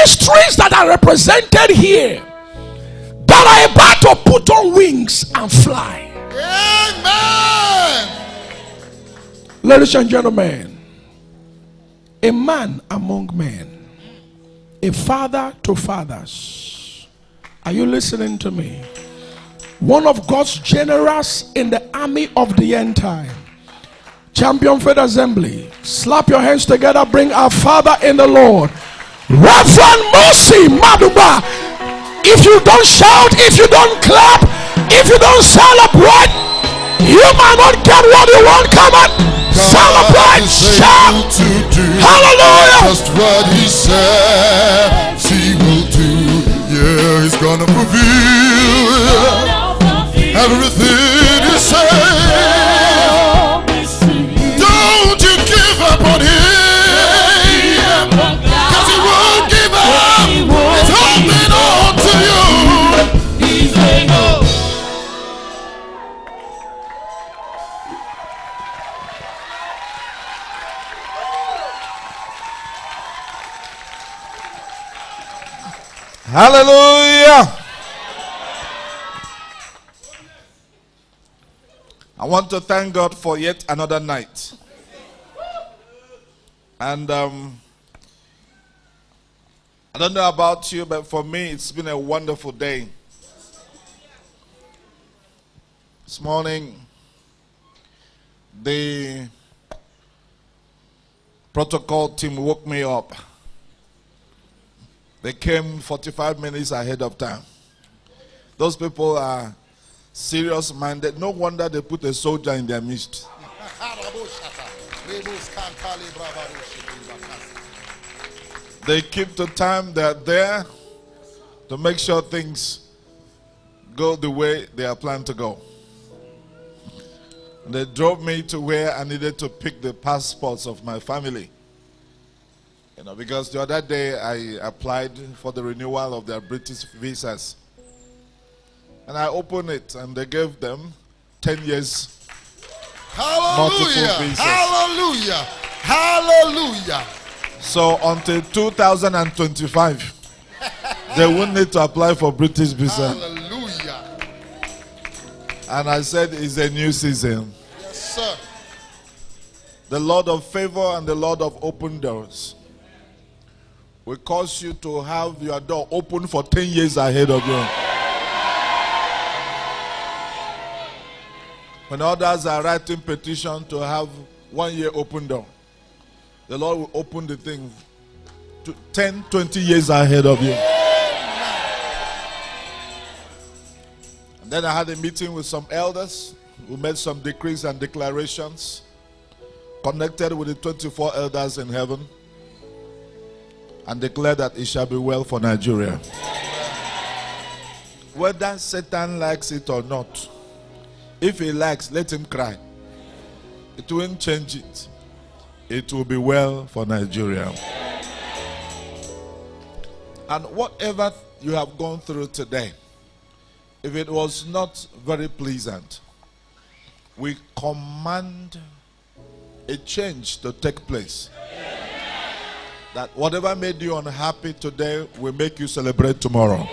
ministries that are represented here that are about to put on wings and fly. Amen. Ladies and gentlemen, a man among men, a father to fathers. Are you listening to me? One of God's generals in the army of the end time. Champion Faith Assembly. Slap your hands together. Bring our Father in the Lord. Reverend Mosy Madugba. If you don't shout, if you don't clap, if you don't celebrate, you might not get what you want. Come on. Celebrate. God is Shout. to do Hallelujah. Just what he says he will do. Yeah, he's gonna fulfill everything he says. Hallelujah. I want to thank God for yet another night. And um, I don't know about you, but for me, it's been a wonderful day. This morning, the protocol team woke me up. They came 45 minutes ahead of time. Those people are serious minded. No wonder they put a soldier in their midst. They keep the time, they're there to make sure things go the way they are planned to go. They drove me to where I needed to pick the passports of my family. You know, because the other day I applied for the renewal of their British visas. And I opened it and they gave them 10 years. Multiple Hallelujah. visas. Hallelujah. Hallelujah. So until 2025, they won't need to apply for British visa. Hallelujah. And I said, it's a new season. Yes, sir. The Lord of favor and the Lord of open doors will cause you to have your door open for 10 years ahead of you. When others are writing petition to have one year open door, the Lord will open the thing to 10, 20 years ahead of you. And then I had a meeting with some elders who made some decrees and declarations connected with the 24 elders in heaven and declare that it shall be well for Nigeria. Whether Satan likes it or not, if he likes, let him cry. It won't change it. It will be well for Nigeria. And whatever you have gone through today, if it was not very pleasant, we command a change to take place. That whatever made you unhappy today will make you celebrate tomorrow.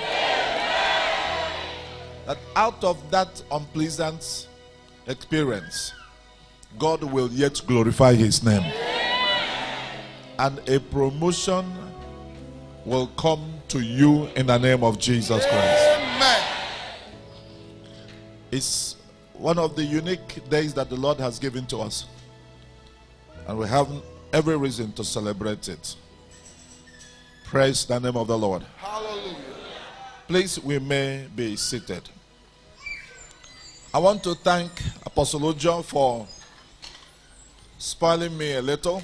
That out of that unpleasant experience, God will yet glorify His name. And a promotion will come to you in the name of Jesus Christ. Amen. It's one of the unique days that the Lord has given to us. And we have every reason to celebrate it. Praise the name of the Lord. Hallelujah. Please, we may be seated. I want to thank Apostle Ojo for spoiling me a little.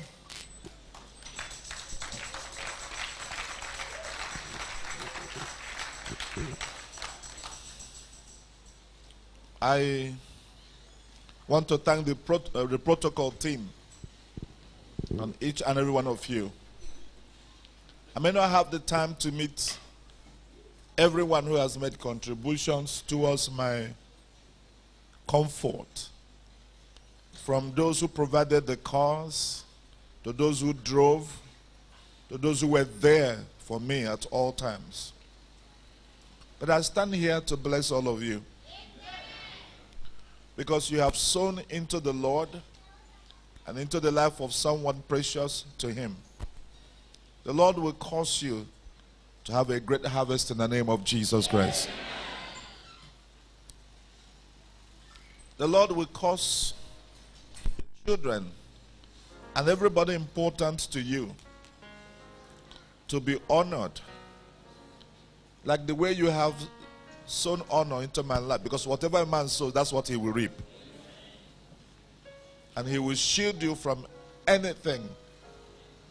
I want to thank the, prot- uh, the protocol team and each and every one of you. I may not have the time to meet everyone who has made contributions towards my comfort. From those who provided the cars, to those who drove, to those who were there for me at all times. But I stand here to bless all of you because you have sown into the Lord and into the life of someone precious to Him. The Lord will cause you to have a great harvest in the name of Jesus Christ. The Lord will cause children and everybody important to you to be honored like the way you have sown honor into my life because whatever a man sows that's what he will reap and he will shield you from anything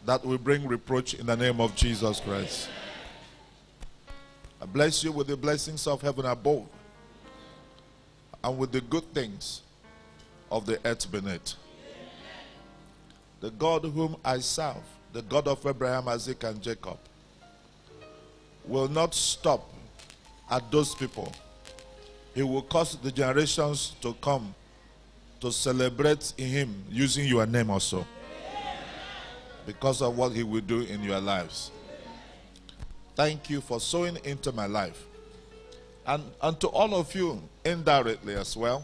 that will bring reproach in the name of Jesus Christ. I bless you with the blessings of heaven above and with the good things of the earth beneath. The God whom I serve, the God of Abraham, Isaac, and Jacob, will not stop at those people. He will cause the generations to come to celebrate in Him using your name also because of what He will do in your lives. Thank you for sowing into my life. And, and to all of you indirectly as well.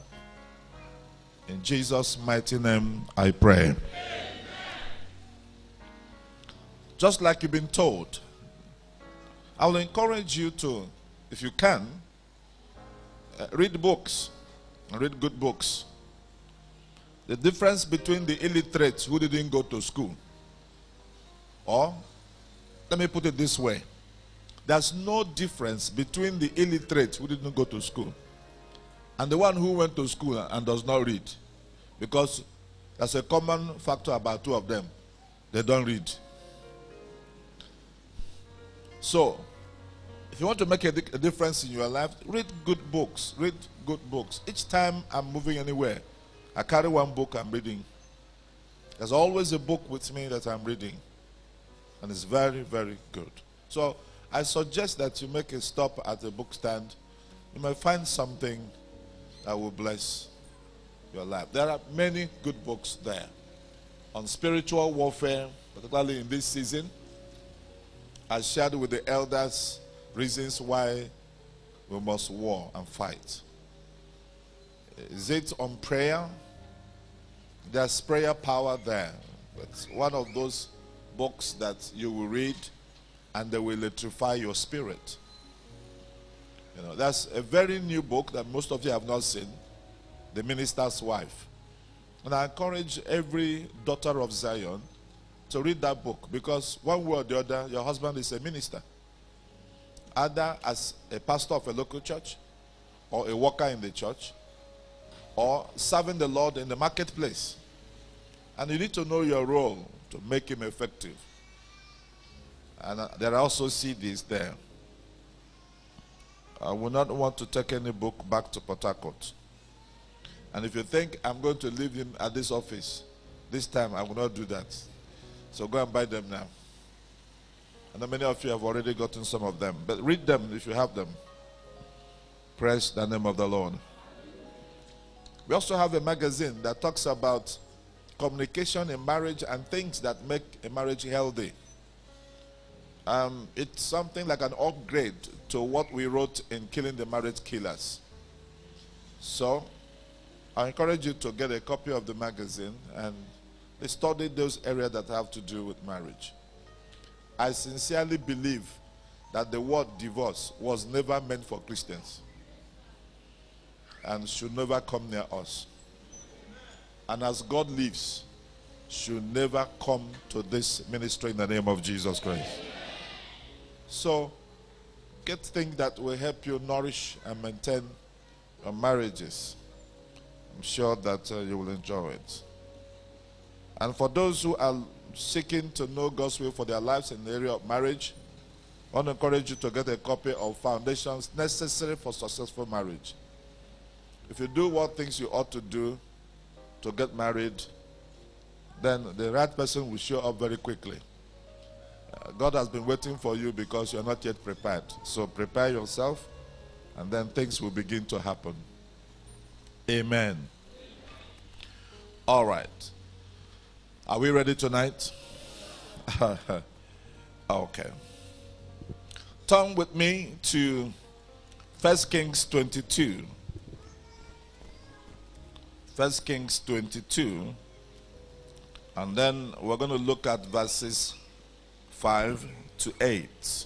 In Jesus' mighty name, I pray. Just like you've been told, I will encourage you to, if you can, uh, read books, read good books. The difference between the illiterates who didn't go to school, or let me put it this way there's no difference between the illiterate who didn't go to school and the one who went to school and does not read. Because there's a common factor about two of them they don't read. So, if you want to make a, a difference in your life, read good books. Read good books. Each time I'm moving anywhere, I carry one book I'm reading. There's always a book with me that I'm reading. And it's very, very good. So I suggest that you make a stop at a book stand. You may find something that will bless your life. There are many good books there on spiritual warfare, particularly in this season. I shared with the elders reasons why we must war and fight. Is it on prayer? There's prayer power there. But one of those books that you will read and they will electrify your spirit. You know, that's a very new book that most of you have not seen The Minister's Wife. And I encourage every daughter of Zion to read that book because one way or the other, your husband is a minister. Either as a pastor of a local church, or a worker in the church, or serving the Lord in the marketplace. And you need to know your role to make him effective. And uh, there are also CDs there. I will not want to take any book back to Port. And if you think I'm going to leave him at this office, this time I will not do that. So go and buy them now. I know many of you have already gotten some of them, but read them if you have them. Praise the name of the Lord. We also have a magazine that talks about communication in marriage and things that make a marriage healthy. Um, it's something like an upgrade to what we wrote in Killing the Marriage Killers. So, I encourage you to get a copy of the magazine and study those areas that have to do with marriage. I sincerely believe that the word divorce was never meant for Christians and should never come near us. And as God lives, should never come to this ministry in the name of Jesus Christ. So, get things that will help you nourish and maintain your marriages. I'm sure that uh, you will enjoy it. And for those who are seeking to know God's will for their lives in the area of marriage, I want to encourage you to get a copy of Foundations Necessary for Successful Marriage. If you do what things you ought to do to get married, then the right person will show up very quickly. Uh, God has been waiting for you because you're not yet prepared. So prepare yourself, and then things will begin to happen. Amen. All right. Are we ready tonight? okay. turn with me to 1 Kings 22. 1 Kings 22. And then we're going to look at verses 5 to 8.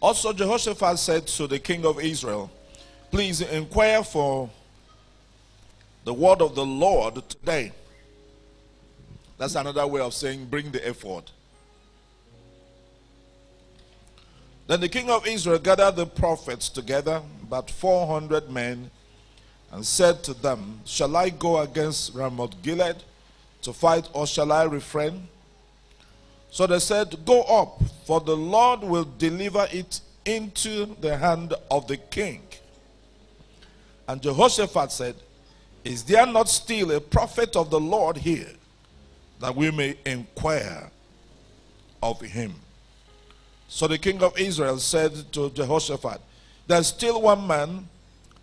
Also, Jehoshaphat said to the king of Israel, Please inquire for the word of the Lord today. That's another way of saying bring the ephod. Then the king of Israel gathered the prophets together, about 400 men, and said to them, Shall I go against Ramoth Gilead to fight, or shall I refrain? So they said, Go up, for the Lord will deliver it into the hand of the king. And Jehoshaphat said, Is there not still a prophet of the Lord here, that we may inquire of him? So the king of Israel said to Jehoshaphat, There's still one man,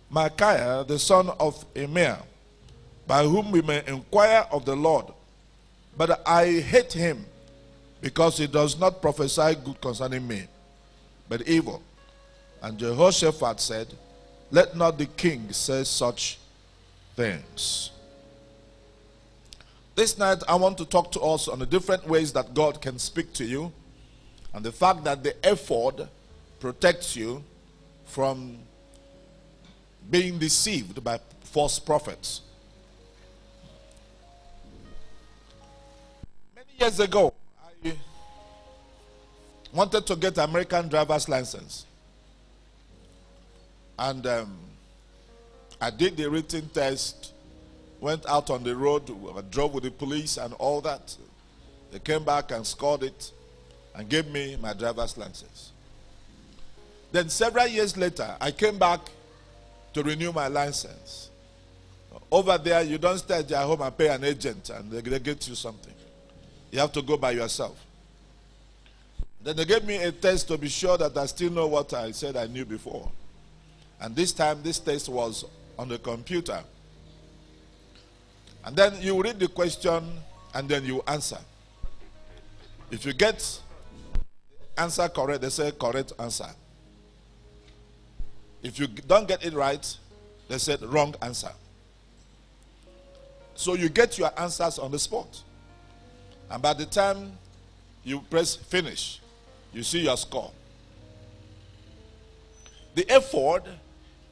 Micaiah, the son of Emir, by whom we may inquire of the Lord. But I hate him because he does not prophesy good concerning me, but evil. And Jehoshaphat said, Let not the king say such things. This night, I want to talk to us on the different ways that God can speak to you, and the fact that the ephod protects you from being deceived by false prophets. Many years ago, I wanted to get American driver's license. And um, I did the written test, went out on the road, drove with the police and all that. They came back and scored it and gave me my driver's license. Then several years later, I came back to renew my license. Over there, you don't stay at your home and pay an agent and they, they get you something. You have to go by yourself. Then they gave me a test to be sure that I still know what I said I knew before. And this time, this test was on the computer. And then you read the question and then you answer. If you get answer correct, they say correct answer. If you don't get it right, they said wrong answer. So you get your answers on the spot. And by the time you press finish, you see your score. The ephod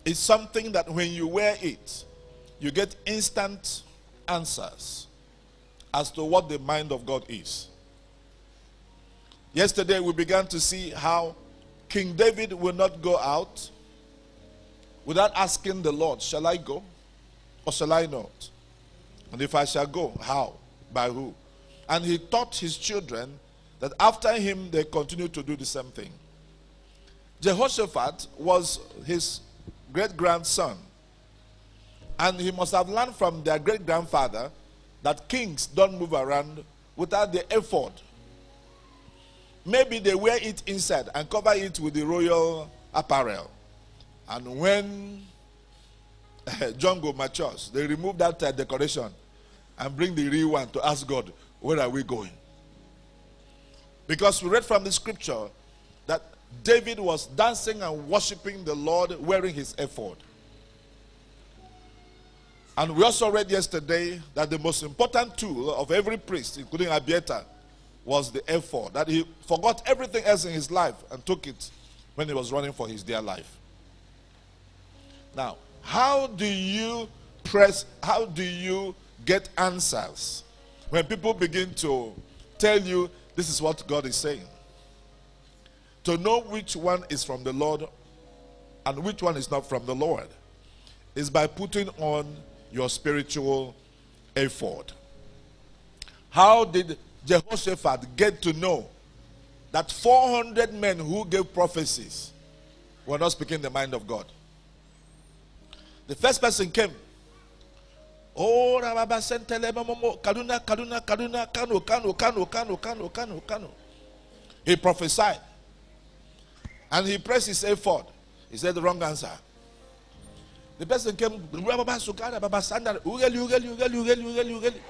is something that when you wear it, you get instant answers as to what the mind of God is. Yesterday, we began to see how King David will not go out without asking the Lord, Shall I go or shall I not? And if I shall go, how? By who? And he taught his children that after him they continue to do the same thing. Jehoshaphat was his great grandson. And he must have learned from their great grandfather that kings don't move around without the ephod. Maybe they wear it inside and cover it with the royal apparel. And when jungle matures, they remove that uh, decoration and bring the real one to ask God, where are we going? Because we read from the scripture that David was dancing and worshiping the Lord wearing his ephod. And we also read yesterday that the most important tool of every priest, including Abiathar, was the ephod. That he forgot everything else in his life and took it when he was running for his dear life. Now, how do you press, how do you get answers when people begin to tell you this is what God is saying? To know which one is from the Lord and which one is not from the Lord is by putting on your spiritual ephod. How did Jehoshaphat get to know that 400 men who gave prophecies were not speaking the mind of God? The first person came. Oh, Rababa Kaduna, Kaduna, Kaduna, Kano, Kano, Kano, Kano, Kano, Kano. He prophesied. And he pressed his ephod. He said the wrong answer. The person came, Baba Sukara, Baba Sandar, ugeli, ugeli, ugeli, ugeli, ugeli, ugeli.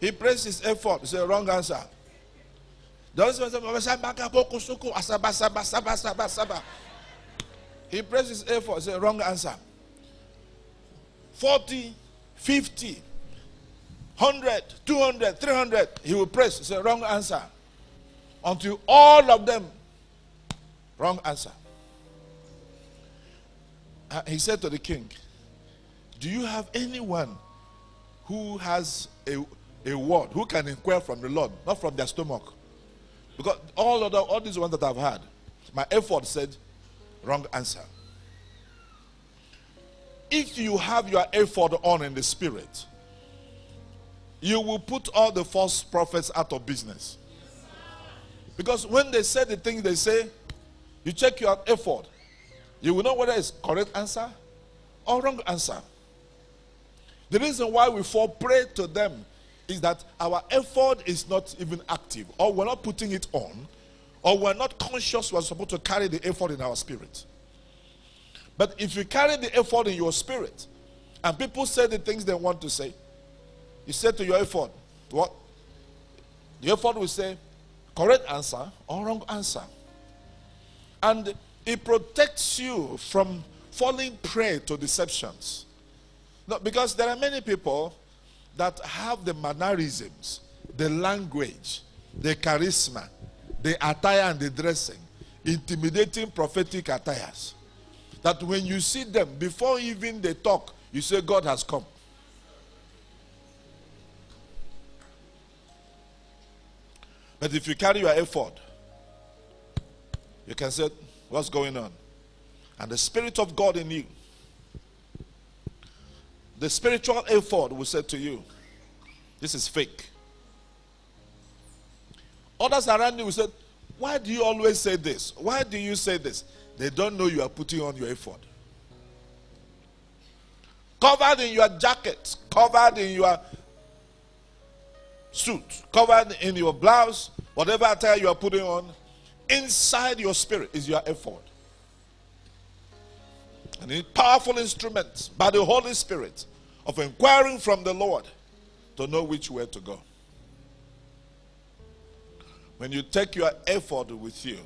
He pressed his ephod. He said wrong answer. He pressed his ephod. He said wrong answer. 40, 50, 100, 200, 300. He will press. He said wrong answer. Until all of them, wrong answer. Uh, he said to the king, Do you have anyone who has a, a word, who can inquire from the Lord, not from their stomach? Because all of the, all these ones that I've had, my ephod said wrong answer. If you have your ephod on in the spirit, you will put all the false prophets out of business. Because when they say the things they say, you check your ephod. You will know whether it's correct answer or wrong answer. The reason why we fall prey to them is that our ephod is not even active, or we're not putting it on, or we're not conscious we're supposed to carry the ephod in our spirit. But if you carry the ephod in your spirit, and people say the things they want to say, you say to your ephod, what? The ephod will say, correct answer or wrong answer. And it protects you from falling prey to deceptions. No, because there are many people that have the mannerisms, the language, the charisma, the attire and the dressing, intimidating prophetic attires. That when you see them, before even they talk, you say, God has come. But if you carry your ephod, you can say, What's going on? And the Spirit of God in you, the spiritual ephod will say to you, This is fake. Others around you will say, Why do you always say this? Why do you say this? They don't know you are putting on your ephod. Covered in your jacket, covered in your suit, covered in your blouse, whatever attire you are putting on, inside your spirit is your ephod. And a powerful instrument by the Holy Spirit of inquiring from the Lord to know which way to go. When you take your ephod with you,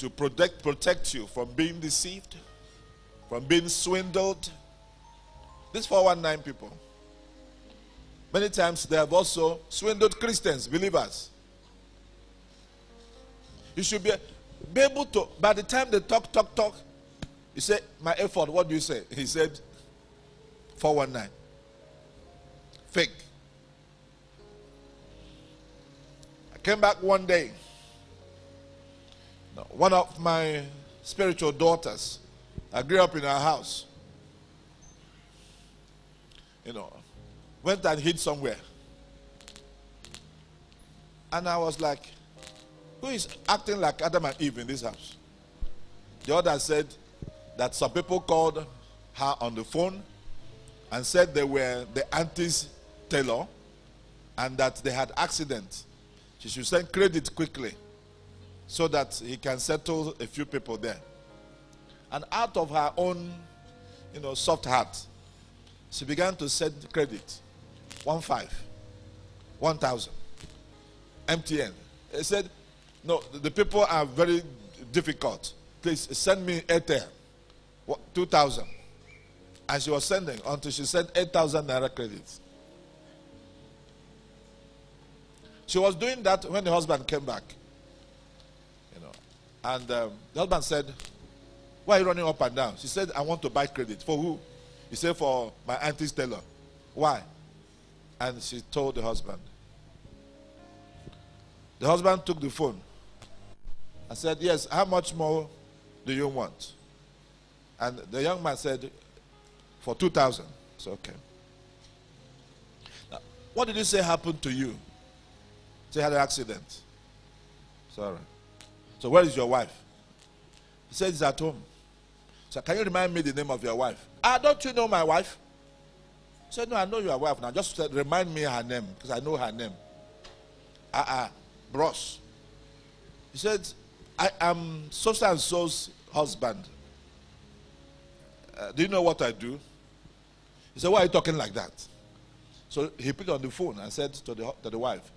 to protect, protect you from being deceived, from being swindled. These 419 people. Many times they have also swindled Christians, believers. You should be, be able to, by the time they talk, talk, talk, you say, My ephod, what do you say? He said, 419. Fake. I came back one day. One of my spiritual daughters, I grew up in her house. You know, went and hid somewhere. And I was like, who is acting like Adam and Eve in this house? The other said that some people called her on the phone and said they were the auntie's tailor and that they had accident. She should send credit quickly so that he can settle a few people there. And out of her own, you know, soft heart, she began to send credit. One five, one thousand. MTN. He said, No, the people are very difficult. Please send me Airtel. Two thousand. And she was sending until she sent eight thousand naira credits. She was doing that when the husband came back. You know. And um, the husband said, Why are you running up and down? She said, I want to buy credit. For who? He said, For my auntie's tailor. Why? And she told the husband. The husband took the phone and said, Yes, how much more do you want? And the young man said, For 2,000. It's okay. Now, what did you say happened to you? Say, had an accident. Sorry. So, where is your wife? He said, He's at home. So, can you remind me the name of your wife? Ah, don't you know my wife? Said, No, I know your wife now. Just remind me her name because I know her name. Ah, uh, uh, Bros. He said, I am so and so's husband. Uh, do you know what I do? He said, Why are you talking like that? So he picked on the phone and said to the, to the wife,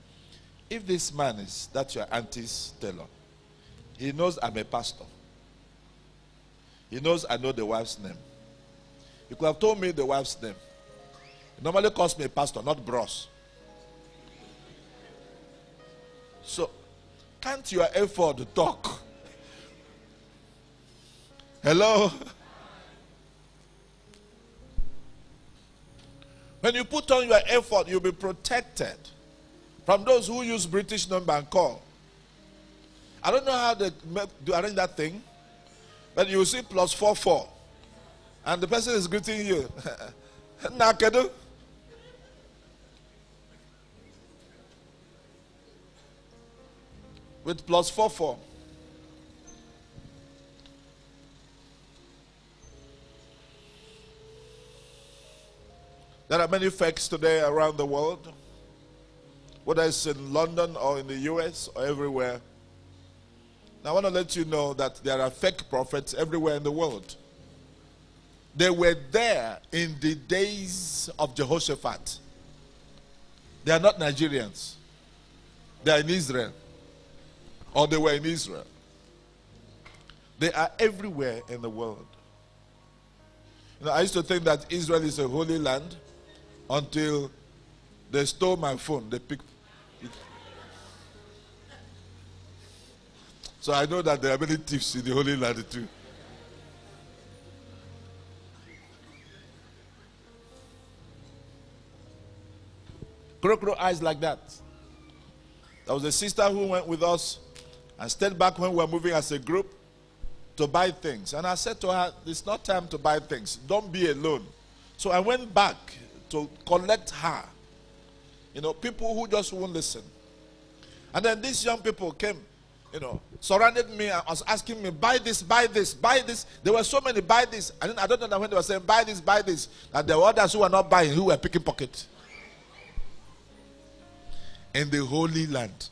If this man is that your auntie's tailor, he knows I'm a pastor. He knows I know the wife's name. He could have told me the wife's name. Normally calls me pastor, not bros. So, can't your ephod talk? Hello? When you put on your ephod, you'll be protected from those who use British number and call. I don't know how they do arrange that thing, but you see plus four four, and the person is greeting you. Nakedu. With plus four four. There are many fakes today around the world, whether it's in London or in the US or everywhere. Now, I want to let you know that there are fake prophets everywhere in the world. They were there in the days of Jehoshaphat. They are not Nigerians, they are in Israel, or they were in Israel. They are everywhere in the world. You know, I used to think that Israel is a holy land until they stole my phone. They picked it. So I know that there are many thieves in the Holy Land too. Crow eyes like that. There was a sister who went with us and stayed back when we were moving as a group to buy things. And I said to her, It's not time to buy things. Don't be alone. So I went back to collect her. You know, people who just won't listen. And then these young people came, you know, surrounded me and was asking me, buy this, buy this, buy this. There were so many, buy this. And then I don't know when they were saying, buy this, buy this. And there were others who were not buying, who were picking pockets. In the Holy Land.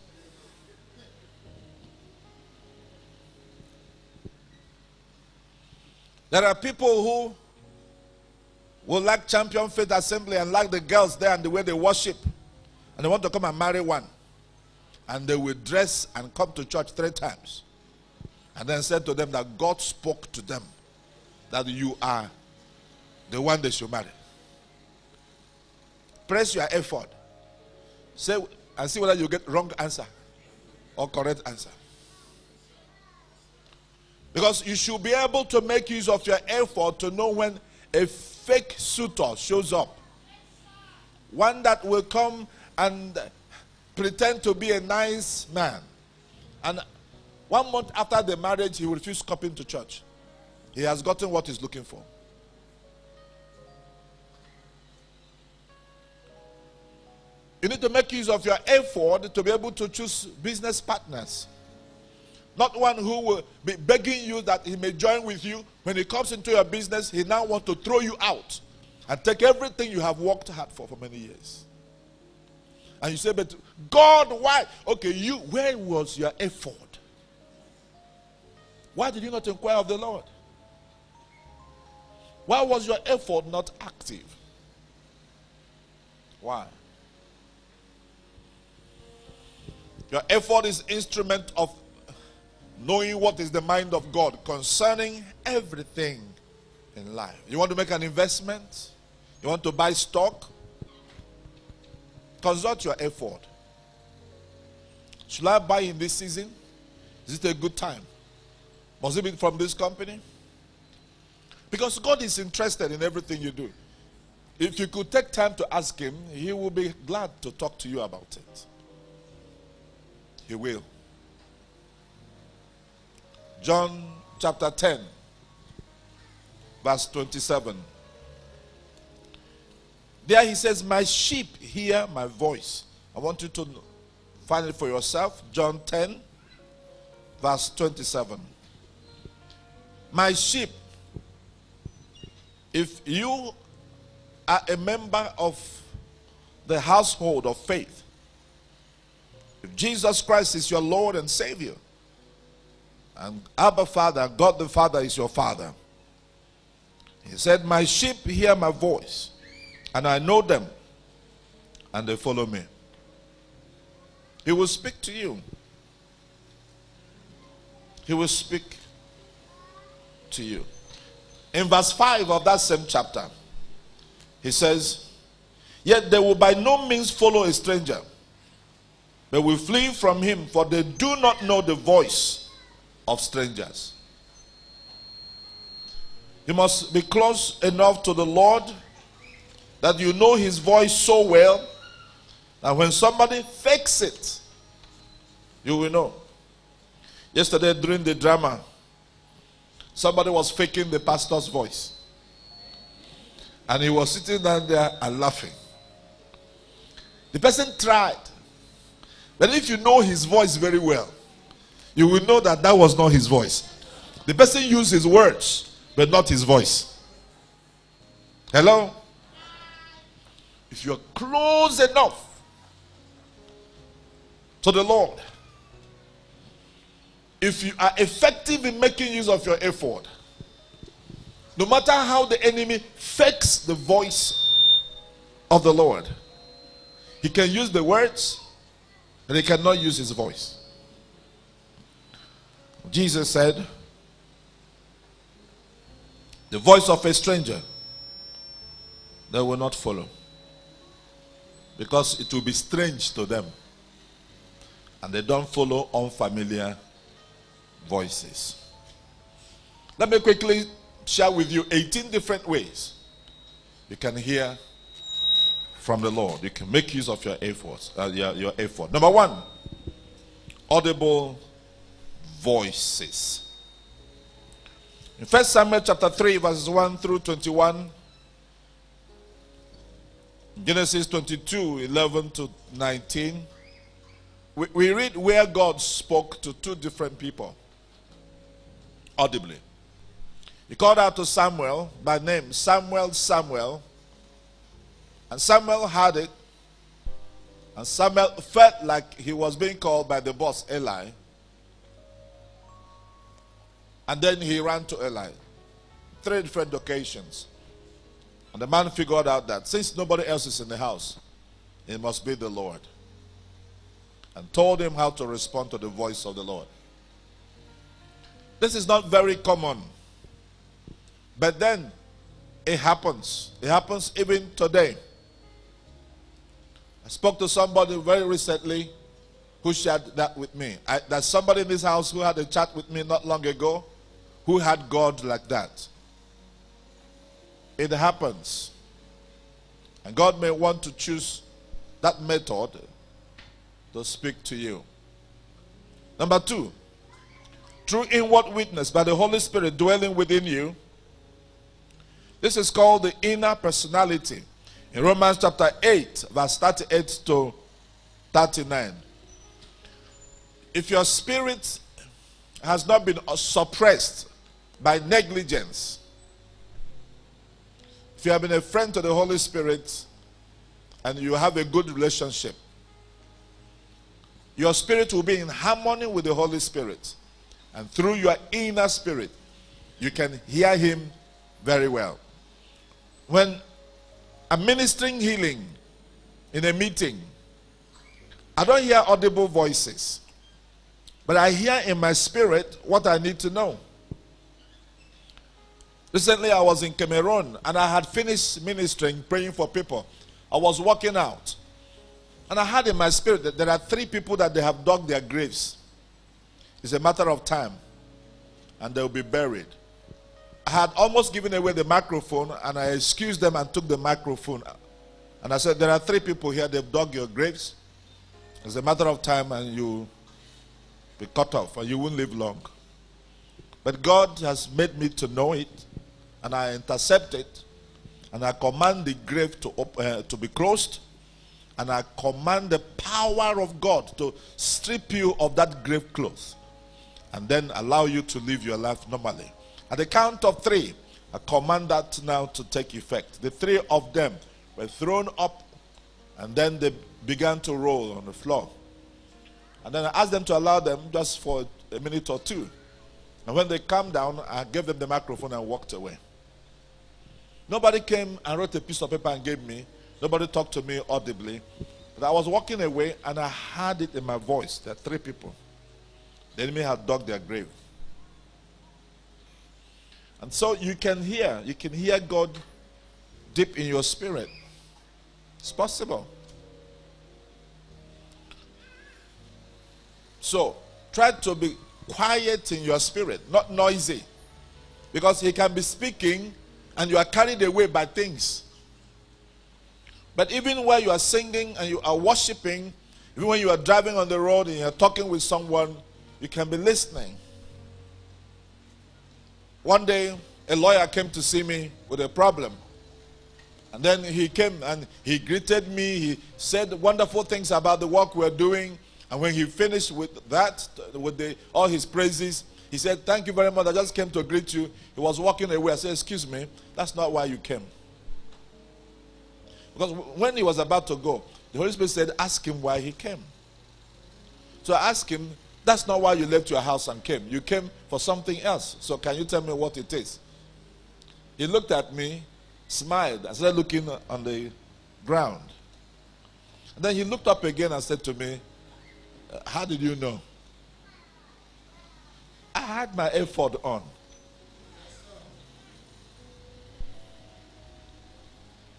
There are people who will like Champion Faith Assembly and like the girls there and the way they worship. And they want to come and marry one. And they will dress and come to church three times. And then said to them that God spoke to them that you are the one they should marry. Press your ephod. Say and see whether you get wrong answer or correct answer. Because you should be able to make use of your ephod to know when a fake suitor shows up. One that will come and pretend to be a nice man. And one month after the marriage, he will refuse coming to church. He has gotten what he's looking for. You need to make use of your ephod to be able to choose business partners. Not one who will be begging you that he may join with you. When he comes into your business, he now wants to throw you out and take everything you have worked hard for for many years. And you say, but God, why? Okay, you, where was your ephod? Why did you not inquire of the Lord? Why was your ephod not active? Why? Your ephod is instrument of knowing what is the mind of God concerning everything in life. You want to make an investment? You want to buy stock? Consult your ephod. Should I buy in this season? Is it a good time? Must it be from this company? Because God is interested in everything you do. If you could take time to ask Him, He will be glad to talk to you about it. He will. John chapter 10, verse 27. There he says, My sheep hear my voice. I want you to find it for yourself. John 10, verse 27. My sheep, if you are a member of the household of faith, if Jesus Christ is your Lord and Savior, and Abba Father, God the Father is your Father, He said, My sheep hear my voice, and I know them, and they follow me. He will speak to you. He will speak to you. In verse 5 of that same chapter, he says, Yet they will by no means follow a stranger, but will flee from him, for they do not know the voice of strangers. You must be close enough to the Lord that you know his voice so well that when somebody fakes it, you will know. Yesterday during the drama, somebody was faking the pastor's voice. And he was sitting down there and laughing. The person tried. But if you know his voice very well, you will know that that was not his voice. The person used his words, but not his voice. Hello? If you're close enough to the Lord, if you are effective in making use of your ephod, no matter how the enemy fakes the voice of the Lord, he can use the words, but he cannot use his voice. Jesus said, The voice of a stranger they will not follow because it will be strange to them and they don't follow unfamiliar voices. Let me quickly share with you 18 different ways you can hear from the Lord. You can make use of your ephods, uh, your, your ephod. Number one, audible voices. In 1 Samuel chapter 3, verses 1 through 21, Genesis 22, 11 to 19, we, we read where God spoke to two different people audibly. He called out to Samuel by name, Samuel, Samuel. And Samuel heard it. And Samuel felt like he was being called by the boss, Eli. And then he ran to Eli. Three different occasions. And the man figured out that since nobody else is in the house, it must be the Lord. And told him how to respond to the voice of the Lord. This is not very common. But then it happens. It happens even today. I spoke to somebody very recently who shared that with me. I, there's somebody in this house who had a chat with me not long ago who had God like that. It happens. And God may want to choose that method to speak to you. Number two, through inward witness by the Holy Spirit dwelling within you. This is called the inner personality. In Romans chapter 8, verse 38 to 39. If your spirit has not been suppressed by negligence, if you have been a friend to the Holy Spirit and you have a good relationship, your spirit will be in harmony with the Holy Spirit. And through your inner spirit, you can hear Him very well. When I'm ministering healing in a meeting, I don't hear audible voices, but I hear in my spirit what I need to know. Recently, I was in Cameroon and I had finished ministering, praying for people. I was walking out, and I had in my spirit that there are three people that they have dug their graves. It's a matter of time, and they'll be buried. I had almost given away the microphone, and I excused them and took the microphone. And I said, There are three people here, they've dug your graves. It's a matter of time, and you be cut off, and you won't live long. But God has made me to know it, and I intercept it, and I command the grave to, uh, to be closed, and I command the power of God to strip you of that grave clothes, and then allow you to live your life normally. At the count of three, I command that now to take effect. The three of them were thrown up and then they began to roll on the floor. And then I asked them to allow them just for a minute or two. And when they calmed down, I gave them the microphone and walked away. Nobody came and wrote a piece of paper and gave me. Nobody talked to me audibly. But I was walking away and I heard it in my voice. There are three people. The enemy had dug their grave. And so you can hear, you can hear God deep in your spirit. It's possible. So try to be quiet in your spirit, not noisy. Because he can be speaking and you are carried away by things. But even while you are singing and you are worshiping, even when you are driving on the road and you're talking with someone, you can be listening. One day, a lawyer came to see me with a problem. And then he came and he greeted me. He said wonderful things about the work we're doing. And when he finished with that, with the, all his praises, he said, Thank you very much. I just came to greet you. He was walking away. I said, Excuse me, that's not why you came. Because when he was about to go, the Holy Spirit said, Ask him why he came. So I asked him, That's not why you left your house and came. You came for something else. So can you tell me what it is? He looked at me, smiled, and started looking on the ground. And then he looked up again and said to me, How did you know? I had my ephod on.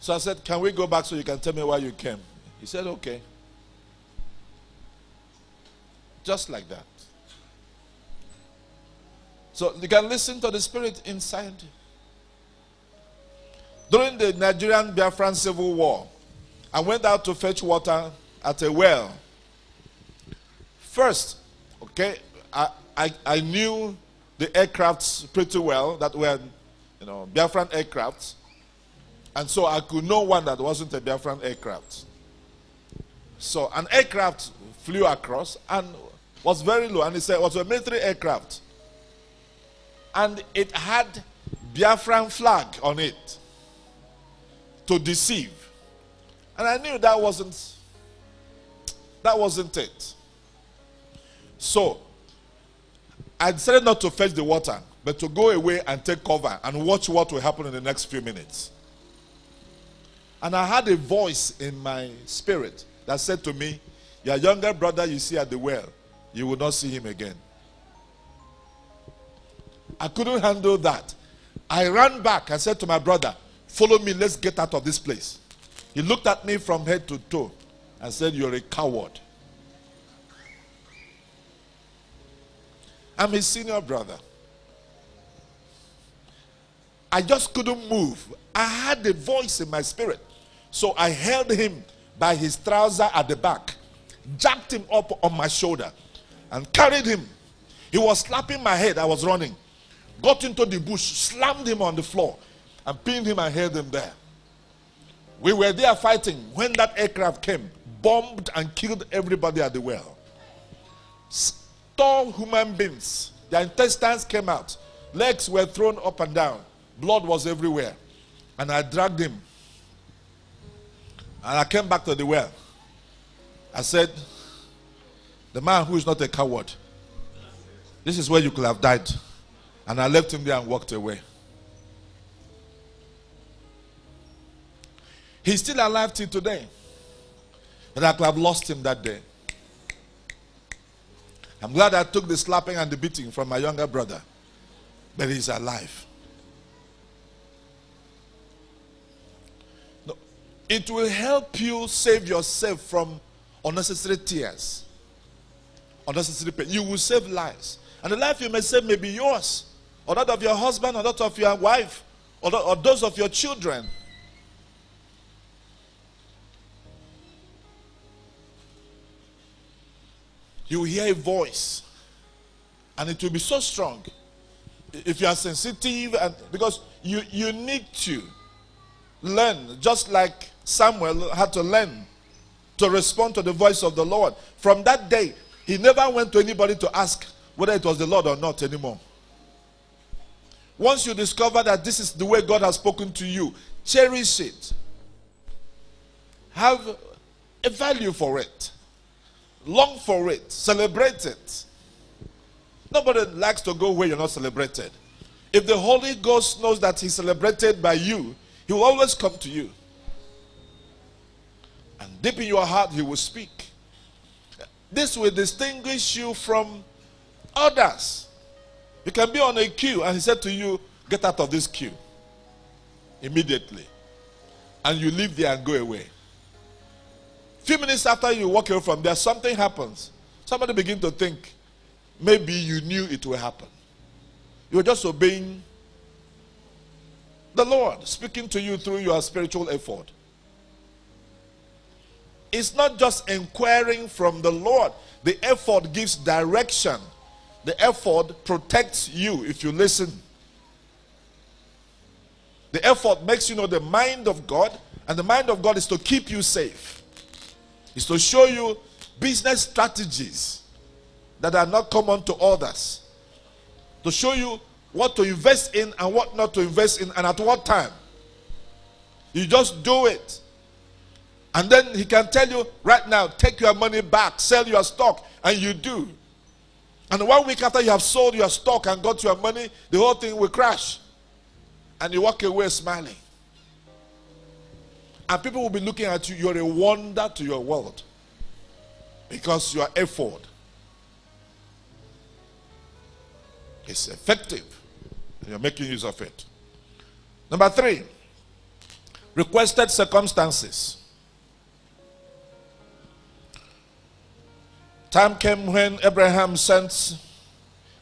So I said, Can we go back so you can tell me why you came? He said, Okay. Just like that. So you can listen to the spirit inside. During the Nigerian Biafran Civil War, I went out to fetch water at a well. First, okay, I, I, I knew the aircrafts pretty well that were, you know, Biafran aircrafts. And so I could know one that wasn't a Biafran aircraft. So an aircraft flew across and was very low. And he said it was a military aircraft. And it had Biafran flag on it to deceive. And I knew that wasn't that wasn't it. So I decided not to fetch the water, but to go away and take cover and watch what will happen in the next few minutes. And I had a voice in my spirit that said to me, Your younger brother you see at the well, you will not see him again. I couldn't handle that. I ran back and said to my brother, Follow me, let's get out of this place. He looked at me from head to toe and said, You're a coward. I'm his senior brother. I just couldn't move. I had a voice in my spirit. So I held him by his trouser at the back, jacked him up on my shoulder, and carried him. He was slapping my head. I was running. Got into the bush, slammed him on the floor, and pinned him and held him there. We were there fighting when that aircraft came, bombed and killed everybody at the well. Tall human beings, their intestines came out, legs were thrown up and down, blood was everywhere. And I dragged him. And I came back to the well. I said, The man who is not a coward, this is where you could have died. And I left him there and walked away. He's still alive till today. But I could have lost him that day. I'm glad I took the slapping and the beating from my younger brother. But he's alive. No, it will help you save yourself from unnecessary tears, unnecessary pain. You will save lives. And the life you may save may be yours, or that of your husband, or that of your wife, or, or those of your children. You will hear a voice and it will be so strong if you are sensitive and because you you need to learn just like samuel had to learn to respond to the voice of the lord from that day he never went to anybody to ask whether it was the lord or not anymore once you discover that this is the way God has spoken to you, cherish it. Have a value for it. Long for it. Celebrate it. Nobody likes to go where you're not celebrated. If the Holy Ghost knows that He's celebrated by you, He will always come to you. And deep in your heart, He will speak. This will distinguish you from others. You can be on a queue, and He said to you, Get out of this queue immediately. And you leave there and go away. Few minutes after you walk away from there, something happens. Somebody begin to think, maybe you knew it will happen. You were just obeying the Lord, speaking to you through your spiritual ephod. It's not just inquiring from the Lord. The ephod gives direction. The ephod protects you if you listen. The ephod makes you know the mind of God, and the mind of God is to keep you safe is to show you business strategies that are not common to others. To show you what to invest in and what not to invest in and at what time. You just do it. And then he can tell you right now, take your money back, sell your stock, and you do. And one week after you have sold your stock and got your money, the whole thing will crash. And you walk away smiling. And people will be looking at you. You're a wonder to your world because your ephod is effective. You're making use of it. Number three, requested circumstances. Time came when Abraham sent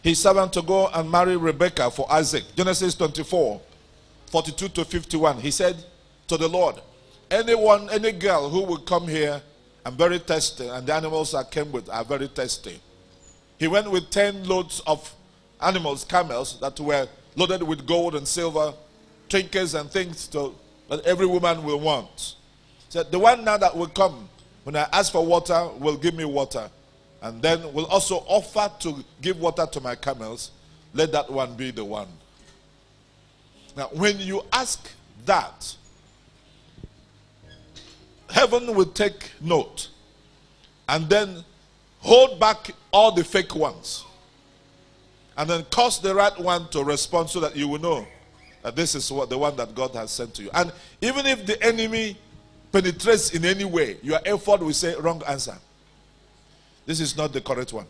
his servant to go and marry Rebekah for Isaac. Genesis 24, 42 to 51. He said to the Lord, Anyone, any girl who will come here and very thirsty, and the animals I came with are very thirsty. He went with 10 loads of animals, camels, that were loaded with gold and silver, trinkets and things to, that every woman will want. So the one now that will come, when I ask for water, will give me water. And then will also offer to give water to my camels. Let that one be the one. Now, when you ask that, heaven will take note and then hold back all the fake ones and then cause the right one to respond so that you will know that this is what the one that God has sent to you. And even if the enemy penetrates in any way, your ephod will say wrong answer. This is not the correct one.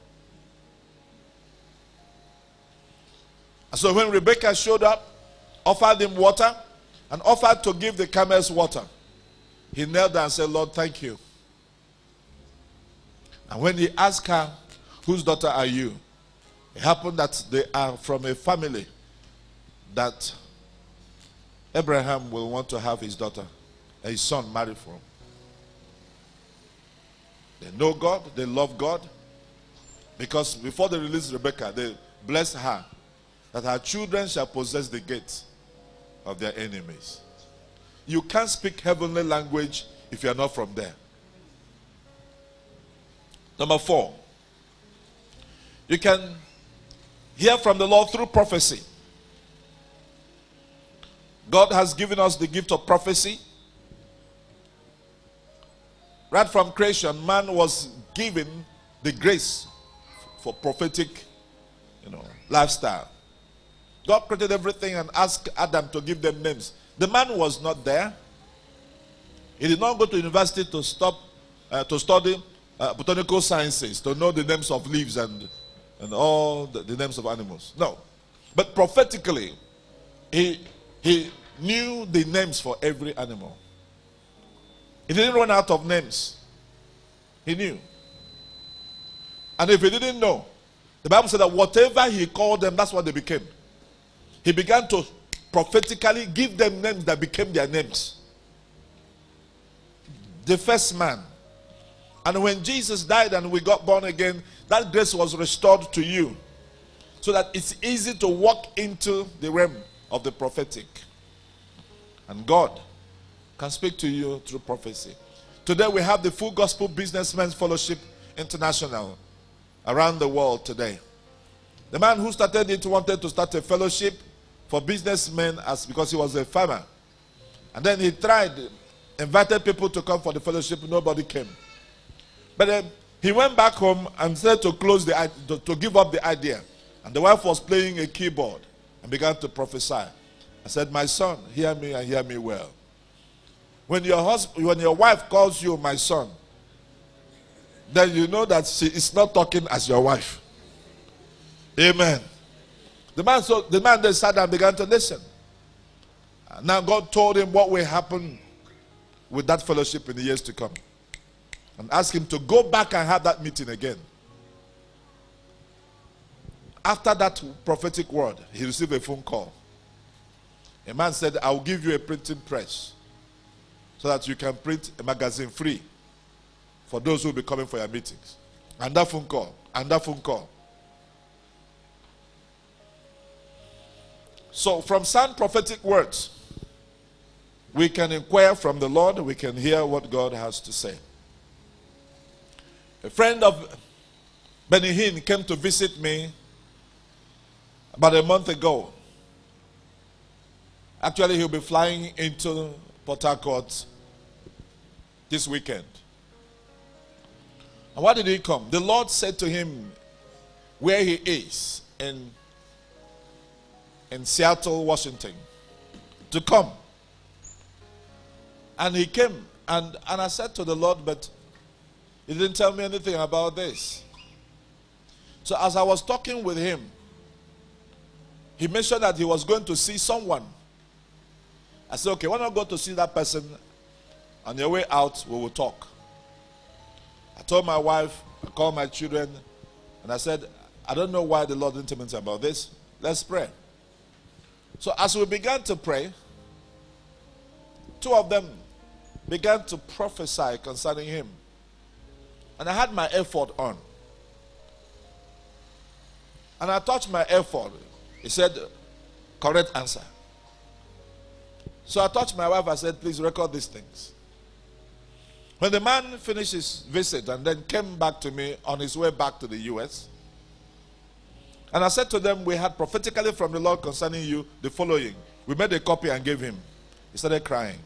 So when Rebecca showed up, offered him water, and offered to give the camels water, he knelt down and said, Lord, thank you. And when he asked her, Whose daughter are you? It happened that they are from a family that Abraham will want to have his daughter, his son, married from. They know God, they love God. Because before they released Rebecca, they blessed her that her children shall possess the gates of their enemies. You can't speak heavenly language if you are not from there. Number four, you can hear from the Lord through prophecy. God has given us the gift of prophecy. Right from creation, man was given the grace for prophetic, you know, lifestyle. God created everything and asked Adam to give them names. The man was not there. He did not go to university to stop uh, to study uh, botanical sciences to know the names of leaves and and all the, the names of animals. No, but prophetically, he he knew the names for every animal. He didn't run out of names. He knew. And if he didn't know, the Bible said that whatever he called them, that's what they became. He began to prophetically give them names that became their names. The first man. And when Jesus died and we got born again, that grace was restored to you. So that it's easy to walk into the realm of the prophetic. And God can speak to you through prophecy. Today we have the Full Gospel Businessmen's Fellowship International around the world today. The man who started it wanted to start a fellowship for businessmen as because he was a farmer. And then he tried, invited people to come for the fellowship, nobody came. But then he went back home and said to close the to, to give up the idea. And the wife was playing a keyboard and began to prophesy. I said, My son, hear me and hear me well. When your husband, when your wife calls you my son, then you know that she is not talking as your wife. Amen. The man so the man then sat down and began to listen. Now God told him what will happen with that fellowship in the years to come. And asked him to go back and have that meeting again. After that prophetic word, he received a phone call. A man said, I will give you a printing press so that you can print a magazine free for those who will be coming for your meetings. And that phone call, and that phone call. So, from some prophetic words, we can inquire from the Lord, we can hear what God has to say. A friend of Benny Hinn came to visit me about a month ago. Actually, he'll be flying into Port Harcourt this weekend. And why did he come? The Lord said to him where he is in, in Seattle, Washington, to come. And he came. And, and I said to the Lord, but he didn't tell me anything about this. So as I was talking with him, he mentioned that he was going to see someone. I said, okay, when I go to see that person, on your way out, we will talk. I told my wife, I called my children, and I said, I don't know why the Lord didn't tell me about this. Let's pray. So as we began to pray, two of them began to prophesy concerning him. And I had my ephod on. And I touched my ephod. He said, correct answer. So I touched my wife. I said, please record these things. When the man finished his visit and then came back to me on his way back to the US, and I said to them, We had prophetically from the Lord concerning you the following. We made a copy and gave him. He started crying.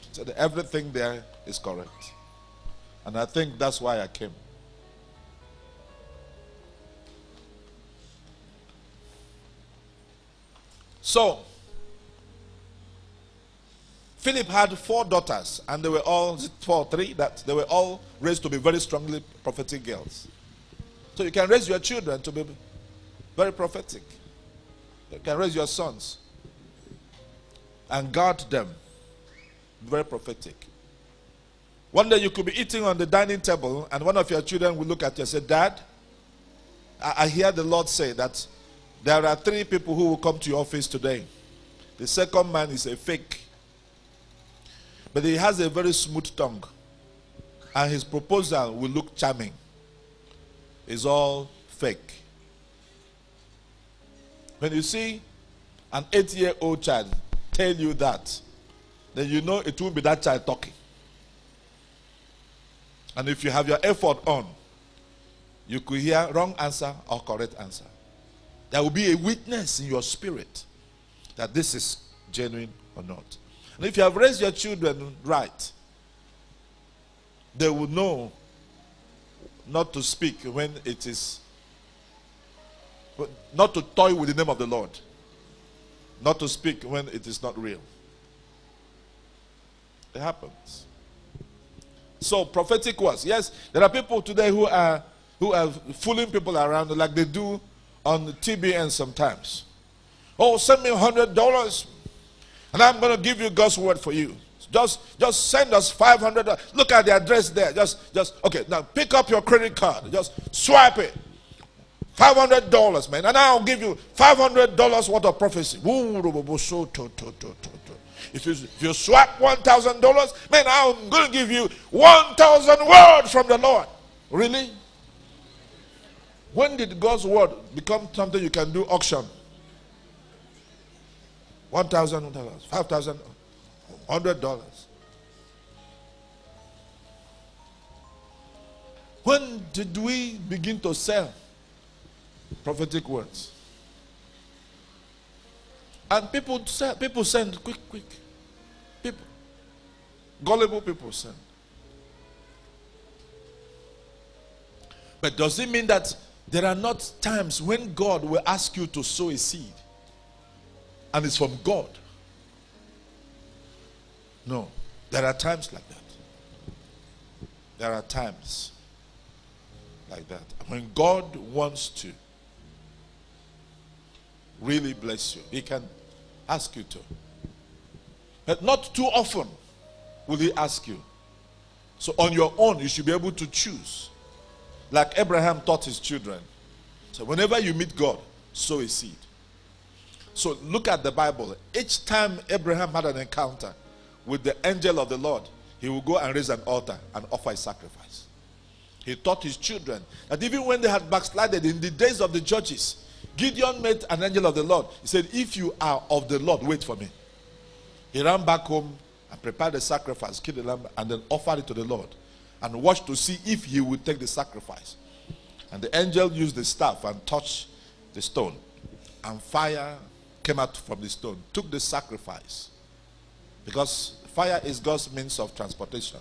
He said, Everything there is correct. And I think that's why I came. So, Philip had four daughters, and they were all four, three. That they were all raised to be very strongly prophetic girls. So you can raise your children to be very prophetic. You can raise your sons and guard them very prophetic. One day you could be eating on the dining table, and one of your children will look at you and say, Dad, I, I hear the Lord say that there are three people who will come to your office today. The second man is a fake, but he has a very smooth tongue, and his proposal will look charming. It's all fake. When you see an eight year old child tell you that, then you know it won't be that child talking. And if you have your ephod on, you could hear wrong answer or correct answer. There will be a witness in your spirit that this is genuine or not. And if you have raised your children right, they will know not to speak when it is not to toy with the name of the Lord, not to speak when it is not real. It happens. So prophetic words. Yes, there are people today who are who are fooling people around like they do on TBN sometimes. Oh, send me a hundred dollars, and I'm going to give you God's word for you. Just, just send us five hundred. Look at the address there. Just, just okay. Now pick up your credit card. Just swipe it. Five hundred dollars, man, and I'll give you five hundred dollars worth of prophecy. If you, if you swap one thousand dollars, man, I'm going to give you one thousand words from the Lord. Really? When did God's word become something you can do auction? One thousand dollars, five thousand, hundred dollars. When did we begin to sell prophetic words? And people send, people send quick, quick. People, gullible people send. But does it mean that there are not times when God will ask you to sow a seed and it's from God? No. There are times like that. There are times like that. When God wants to really bless you, He can ask you to. But not too often will He ask you. So on your own, you should be able to choose. Like Abraham taught his children. So whenever you meet God, sow a seed. So look at the Bible. Each time Abraham had an encounter with the angel of the Lord, he would go and raise an altar and offer a sacrifice. He taught his children that even when they had backslided in the days of the judges, Gideon met an angel of the Lord. He said, If you are of the Lord, wait for me. He ran back home and prepared the sacrifice, killed the lamb, and then offered it to the Lord and watched to see if he would take the sacrifice. And the angel used the staff and touched the stone, and fire came out from the stone, took the sacrifice. Because fire is God's means of transportation.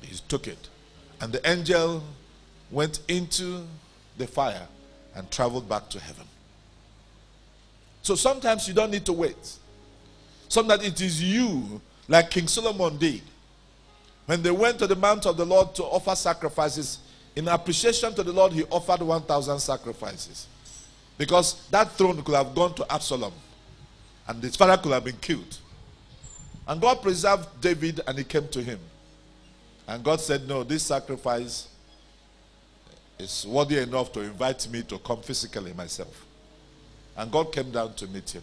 He took it. And the angel went into the fire and traveled back to heaven. So sometimes you don't need to wait. Sometimes it is you, like King Solomon did. When they went to the mount of the Lord to offer sacrifices, in appreciation to the Lord, he offered 1,000 sacrifices. Because that throne could have gone to Absalom, and his father could have been killed. And God preserved David, and he came to him. And God said, No, this sacrifice is worthy enough to invite me to come physically myself. And God came down to meet him.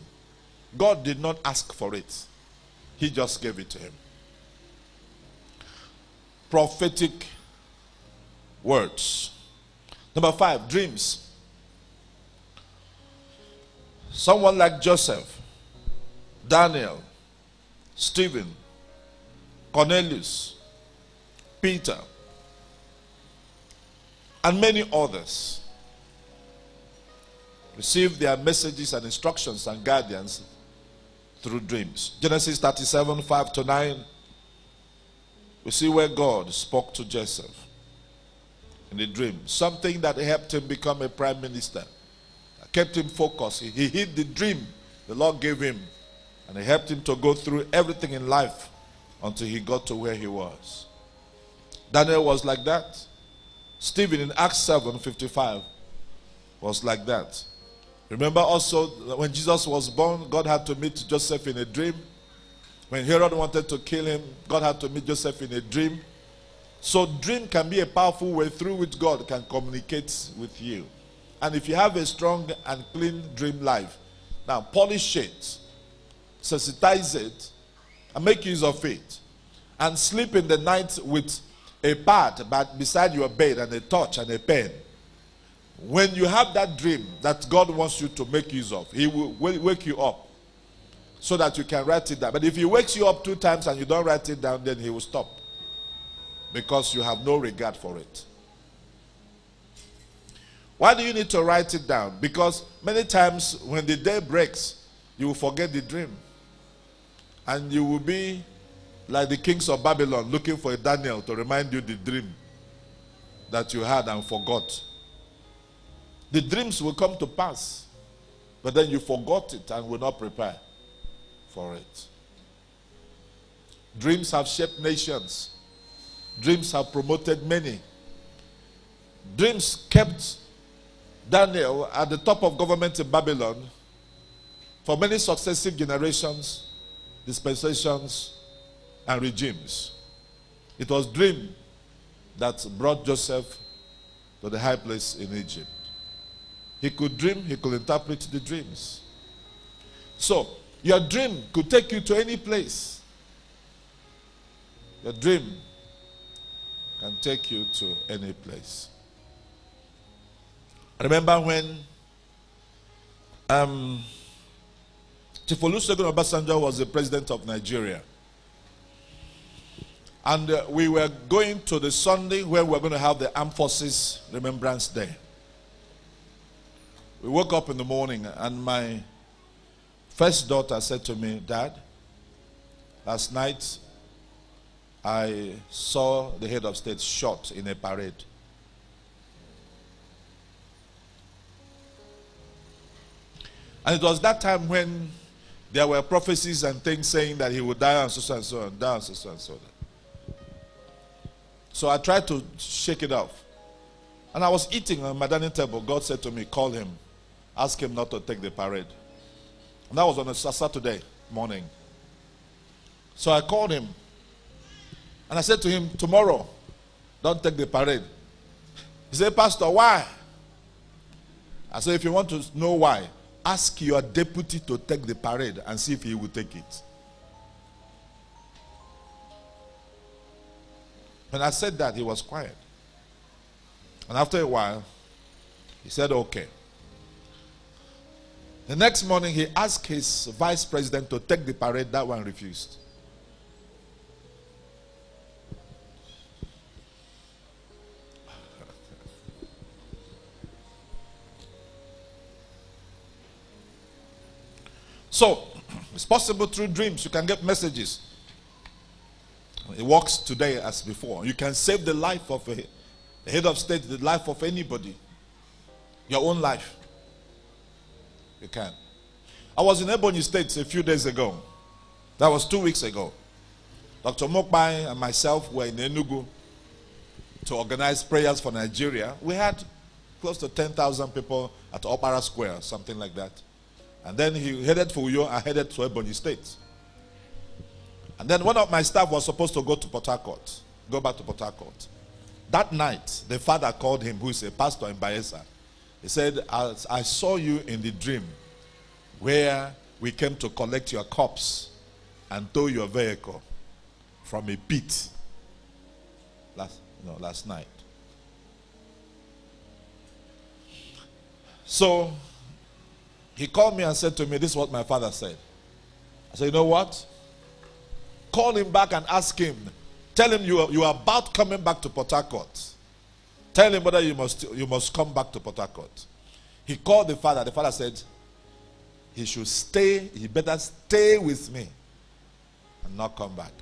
God did not ask for it, He just gave it to him. Prophetic words. Number five, dreams. Someone like Joseph, Daniel, Stephen, Cornelius, Peter, and many others received their messages and instructions and guidance through dreams. Genesis 37 5 to 9. We see where God spoke to Joseph in a dream, something that helped him become a prime minister, kept him focused. He, he hid the dream the Lord gave him, and it helped him to go through everything in life until he got to where he was. Daniel was like that. Stephen in Acts 7 55 was like that. Remember also when Jesus was born, God had to meet Joseph in a dream. When Herod wanted to kill him, God had to meet Joseph in a dream. So, dream can be a powerful way through which God can communicate with you. And if you have a strong and clean dream life, now polish it, sensitize it, and make use of it. And sleep in the night with a pad but beside your bed and a torch and a pen. When you have that dream that God wants you to make use of, He will wake you up so that you can write it down. But if He wakes you up two times and you don't write it down, then He will stop because you have no regard for it. Why do you need to write it down? Because many times when the day breaks, you will forget the dream. And you will be like the kings of Babylon looking for a Daniel to remind you the dream that you had and forgot. The dreams will come to pass, but then you forgot it and will not prepare for it. Dreams have shaped nations. Dreams have promoted many. Dreams kept Daniel at the top of government in Babylon for many successive generations, dispensations, and regimes. It was dream that brought Joseph to the high place in Egypt. He could dream, he could interpret the dreams. So, your dream could take you to any place. Your dream can take you to any place. remember when um, Chief Olusegun Obasanjo was the president of Nigeria. And uh, we were going to the Sunday where we were going to have the Forces Remembrance Day. We woke up in the morning and my first daughter said to me, Dad, last night I saw the head of state shot in a parade. And it was that time when there were prophecies and things saying that he would die and so and so and die and so and so. So I tried to shake it off. And I was eating on my dining table. God said to me, Call him. Ask him not to take the parade. And that was on a Saturday morning. So I called him. And I said to him, Tomorrow, don't take the parade. He said, Pastor, why? I said, If you want to know why, ask your deputy to take the parade and see if he will take it. When I said that, he was quiet. And after a while, he said, Okay. The next morning, he asked his vice president to take the parade. That one refused. So, it's possible through dreams you can get messages. It works today as before. You can save the life of a, head of state, the life of anybody, your own life. You can. I was in Ebonyi State a few days ago. That was two weeks ago. Dr. Mokbai and myself were in Enugu to organize prayers for Nigeria. We had close to 10,000 people at Okpara Square, something like that. And then he headed for Uyo and headed to Ebonyi State. And then one of my staff was supposed to go to Port Harcourt, go back to Port Harcourt. That night, the father called him, who is a pastor in Bayelsa. He said, I, I saw you in the dream where we came to collect your corpse and tow your vehicle from a pit last, no, last night. So he called me and said to me, This is what my father said. I said, You know what? Call him back and ask him. Tell him you are, you are about coming back to Port Harcourt. Tell him whether you must, you must come back to Port Harcourt. He called the father. The father said, He should stay, he better stay with me and not come back.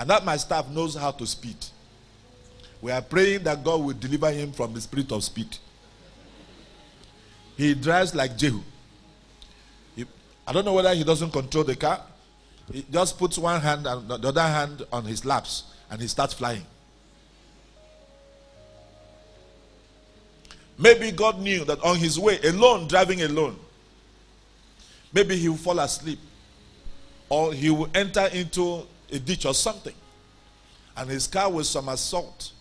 And that my staff knows how to speed. We are praying that God will deliver him from the spirit of speed. He drives like Jehu. He, I don't know whether he doesn't control the car. He just puts one hand and the other hand on his laps and he starts flying. Maybe God knew that on his way, alone, driving alone, maybe he will fall asleep or he will enter into a ditch or something and his car will somersault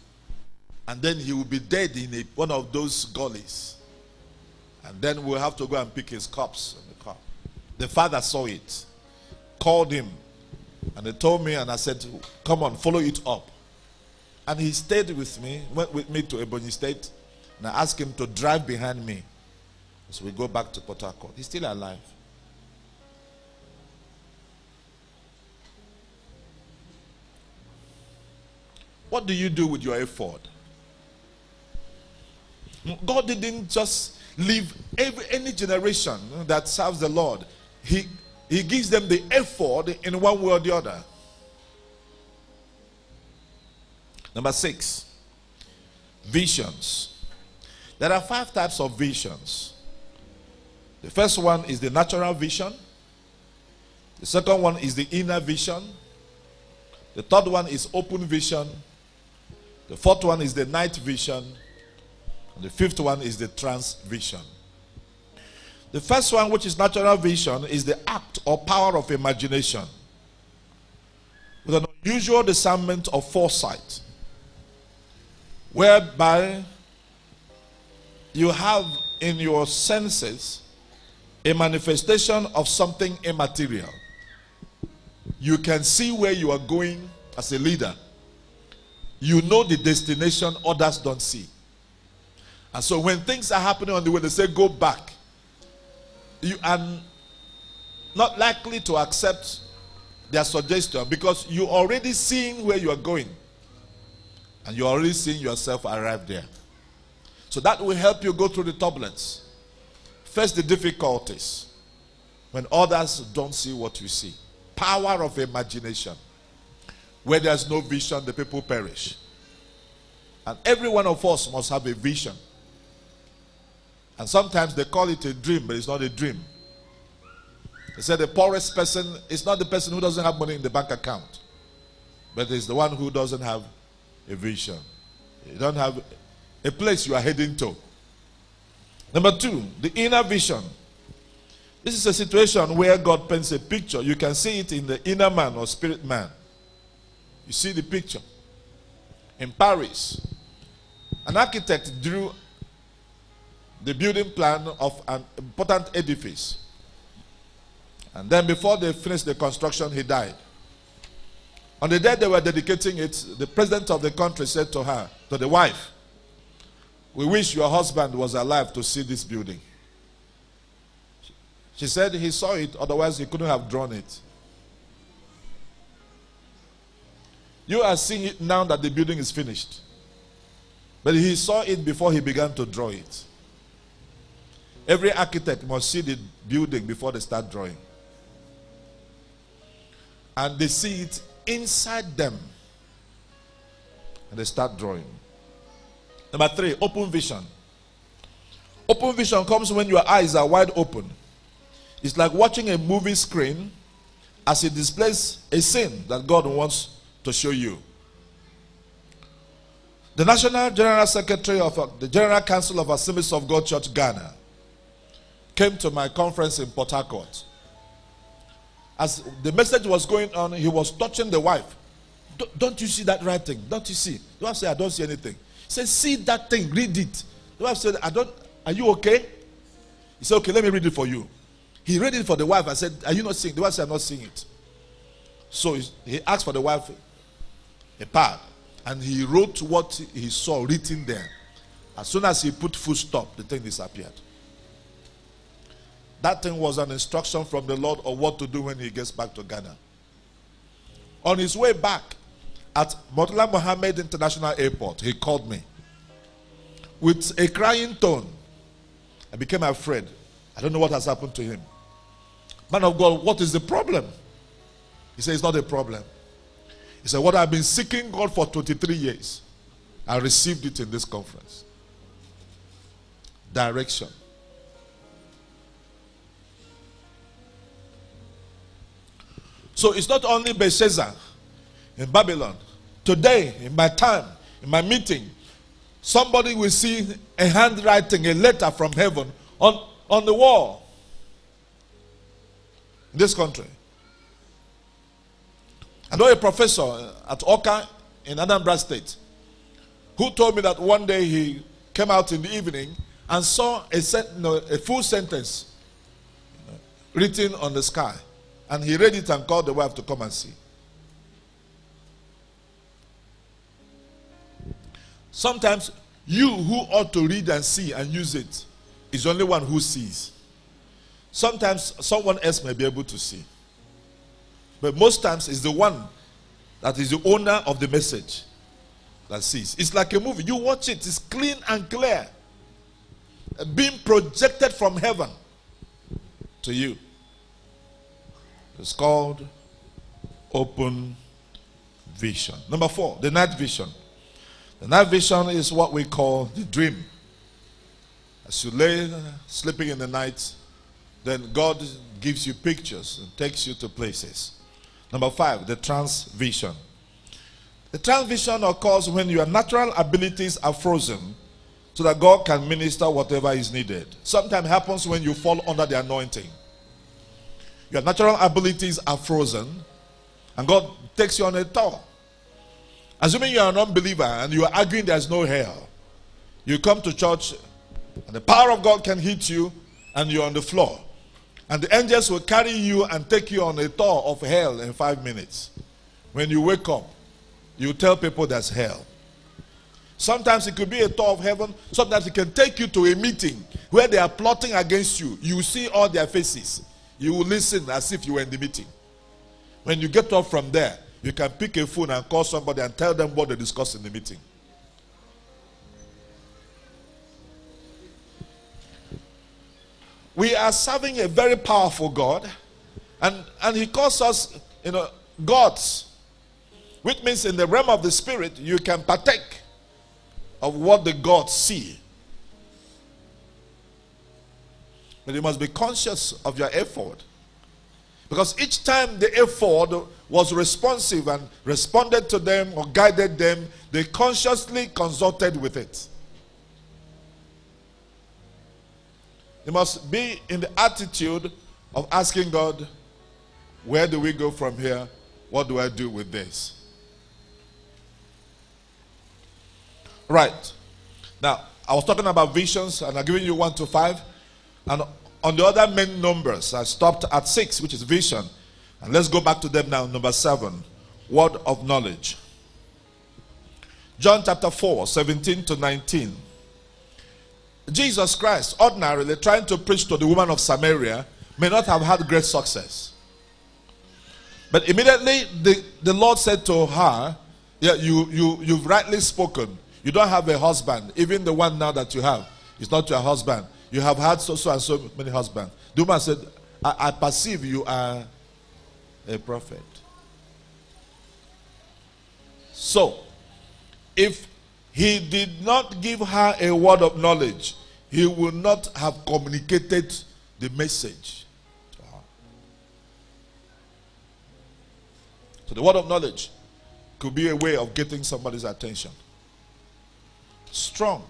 and then he will be dead in a, one of those gullies. And then we'll have to go and pick his corpse in the car. The father saw it, called him, and he told me, and I said, Come on, follow it up. And he stayed with me, went with me to Ebonyi State, and I asked him to drive behind me as we go back to Port Harcourt. He's still alive. What do you do with your ephod? God didn't just leave every any generation that serves the Lord. He he gives them the ephod in one way or the other. Number six, visions. There are five types of visions. The first one is the natural vision. The second one is the inner vision. The third one is open vision. The fourth one is the night vision. And the fifth one is the trance vision. The first one, which is natural vision, is the act or power of imagination with an unusual discernment of foresight, whereby you have in your senses a manifestation of something immaterial. You can see where you are going as a leader. You know the destination others don't see. And so when things are happening on the way, they say, go back. You are not likely to accept their suggestion because you're already seeing where you are going. And you're already seeing yourself arrive there. So that will help you go through the turbulence. Face the difficulties. when others don't see what you see. Power of imagination. Where there's no vision, the people perish. And every one of us must have a vision. And sometimes they call it a dream, but it's not a dream. They said the poorest person is not the person who doesn't have money in the bank account, but it's the one who doesn't have a vision. You don't have a place you are heading to. Number two, the inner vision. This is a situation where God paints a picture. You can see it in the inner man or spirit man. You see the picture. In Paris, an architect drew the building plan of an important edifice. And then before they finished the construction, he died. On the day they were dedicating it, the president of the country said to her, to the wife, We wish your husband was alive to see this building. She said he saw it, otherwise, he couldn't have drawn it. You are seeing it now that the building is finished. But he saw it before he began to draw it. Every architect must see the building before they start drawing. And they see it inside them. And they start drawing. Number three, open vision. Open vision comes when your eyes are wide open. It's like watching a movie screen as it displays a scene that God wants to show you. The National General Secretary of the General Council of Assemblies of God Church Ghana came to my conference in Port Harcourt. As the message was going on, he was touching the wife. "Don't- you see that writing? Don't you see? The wife said, I don't see anything. He said, See that thing, read it. The wife said, I don't, are you okay? He said, Okay, let me read it for you. He read it for the wife. I said, Are you not seeing? The wife said, I'm not seeing it. So he asked for the wife a pad and he wrote what he saw written there. As soon as he put full stop, the thing disappeared. That thing was an instruction from the Lord of what to do when he gets back to Ghana. On his way back at Murtala Muhammed International Airport, he called me with a crying tone. I became afraid. I don't know what has happened to him. Man of God, what is the problem? He said, It's not a problem. He said, What I've been seeking God for 23 years, I received it in this conference. Direction. So it's not only Belshazzar in Babylon. Today, in my time, in my meeting, somebody will see a handwriting, a letter from heaven on, on the wall in this country. I know a professor at Awka in Anambra State who told me that one day he came out in the evening and saw a, sent, no, a full sentence written on the sky. And he read it and called the wife to come and see. Sometimes you who ought to read and see and use it is only one who sees. Sometimes someone else may be able to see. But most times it's the one that is the owner of the message that sees. It's like a movie. You watch it, it's clean and clear. Being projected from heaven to you. It's called open vision. Number four, the night vision. The night vision is what we call the dream. As you lay sleeping in the night, then God gives you pictures and takes you to places. Number five, the trance vision. The trance vision occurs when your natural abilities are frozen so that God can minister whatever is needed. Sometimes happens when you fall under the anointing. Your natural abilities are frozen and God takes you on a tour. Assuming you are an unbeliever and you are arguing there's no hell, you come to church and the power of God can hit you and you're on the floor. And the angels will carry you and take you on a tour of hell in five minutes. When you wake up, you tell people there's hell. Sometimes it could be a tour of heaven. Sometimes it can take you to a meeting where they are plotting against you. You see all their faces. You will listen as if you were in the meeting. When you get up from there, you can pick a phone and call somebody and tell them what they discussed in the meeting. we are serving a very powerful God, and, and He calls us, you know, gods, which means in the realm of the Spirit, you can partake of what the gods see. But you must be conscious of your ephod. Because each time the ephod was responsive and responded to them or guided them, they consciously consulted with it. You must be in the attitude of asking God, where do we go from here? What do I do with this? Right. Now, I was talking about visions and I'm giving you one to five. And on the other main numbers, I stopped at six, which is vision. And let's go back to them now. Number seven, word of knowledge. John chapter 4, 17 to 19. Jesus Christ, ordinarily trying to preach to the woman of Samaria, may not have had great success. But immediately the, the Lord said to her, Yeah, you, you, you've rightly spoken. You don't have a husband. Even the one now that you have is not your husband. You have had so, so and so many husbands. The woman said, I, I perceive you are a prophet. So, if he did not give her a word of knowledge, he would not have communicated the message to her. So, the word of knowledge could be a way of getting somebody's attention. Strong.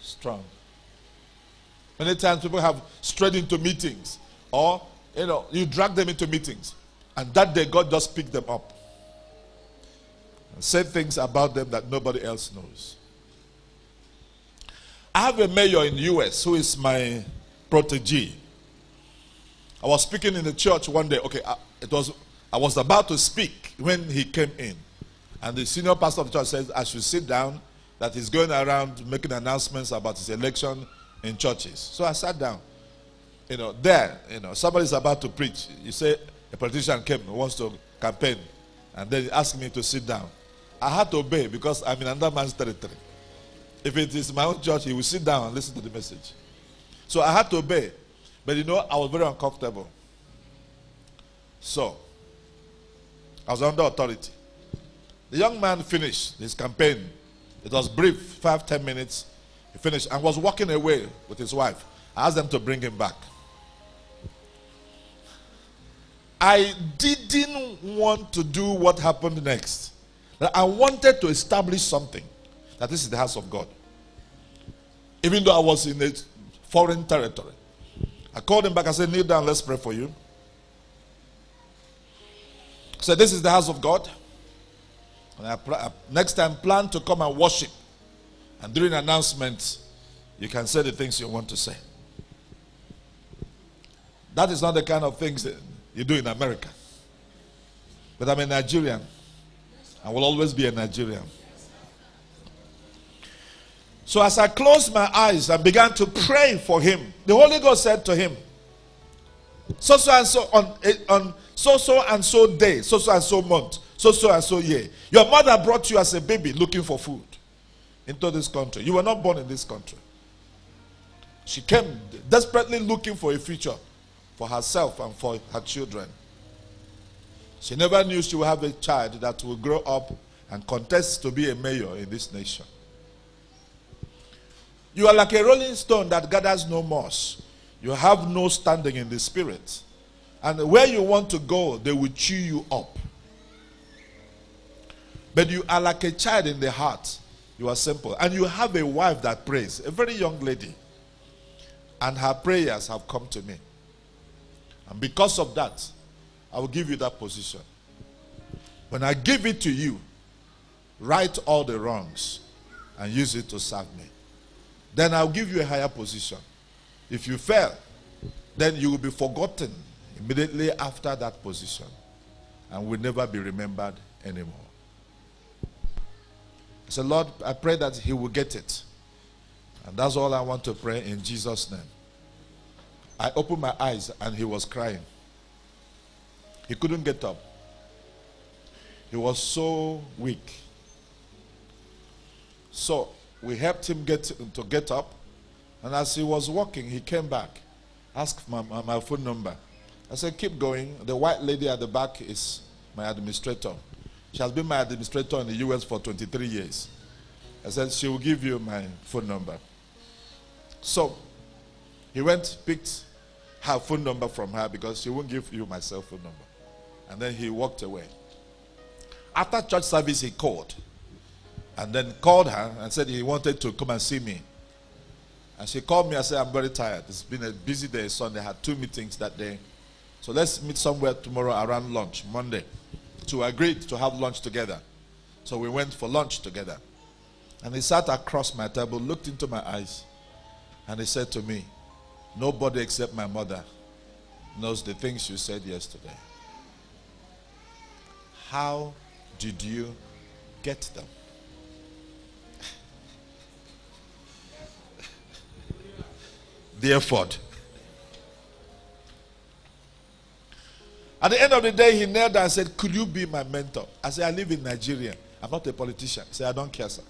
Strong. Many times people have strayed into meetings or you know you drag them into meetings and that day God just picked them up and said things about them that nobody else knows. I have a mayor in the US who is my protege. I was speaking in the church one day. Okay, I, it was I was about to speak when he came in. And the senior pastor of the church says I should sit down, that he's going around making announcements about his election in churches. So I sat down. You know, there, you know, somebody's about to preach. You say a politician came, wants to campaign, and then he asked me to sit down. I had to obey because I'm in another man's territory. If it is my own church, he will sit down and listen to the message. So I had to obey. But you know, I was very uncomfortable. So, I was under authority. The young man finished his campaign. It was brief, five, ten minutes. He finished and was walking away with his wife. I asked them to bring him back. I didn't want to do what happened next. I wanted to establish something that this is the house of God. Even though I was in a foreign territory. I called him back. I said, Kneel down, let's pray for you. Said, This is the house of God. And I, next time, plan to come and worship. And during announcements, you can say the things you want to say. That is not the kind of things you do in America. But I'm a Nigerian. I will always be a Nigerian. So as I closed my eyes and began to pray for him, the Holy Ghost said to him, so so and so on, eh, on so so and so day, so so and so month, so so and so year. Your mother brought you as a baby looking for food into this country. You were not born in this country. She came desperately looking for a future for herself and for her children. She never knew she would have a child that will grow up and contest to be a mayor in this nation. You are like a rolling stone that gathers no moss. You have no standing in the spirit. And where you want to go, they will chew you up. But you are like a child in the heart. You are simple. And you have a wife that prays, a very young lady. And her prayers have come to me. And because of that, I will give you that position. When I give it to you, right all the wrongs and use it to serve me. Then I'll give you a higher position. If you fail, then you will be forgotten immediately after that position and will never be remembered anymore. So, Lord, I pray that He will get it. And that's all I want to pray in Jesus' name. I opened my eyes and he was crying. He couldn't get up. He was so weak. So we helped him get to get up. And as he was walking, he came back, asked my, my, my phone number. I said, Keep going. The white lady at the back is my administrator. She has been my administrator in the US for 23 years. I said, She will give you my phone number. So he went, picked her phone number from her because she won't give you my cell phone number. And then he walked away. After church service, he called and then called her and said he wanted to come and see me. And she called me and said, I'm very tired. It's been a busy day, Sunday. I had two meetings that day. So let's meet somewhere tomorrow around lunch, Monday. To agree to have lunch together. So we went for lunch together. And he sat across my table, looked into my eyes, and he said to me, Nobody except my mother knows the things you said yesterday. How did you get them? the ephod. At the end of the day, he knelt and said, Could you be my mentor? I said, I live in Nigeria. I'm not a politician. He said, I don't care, sir.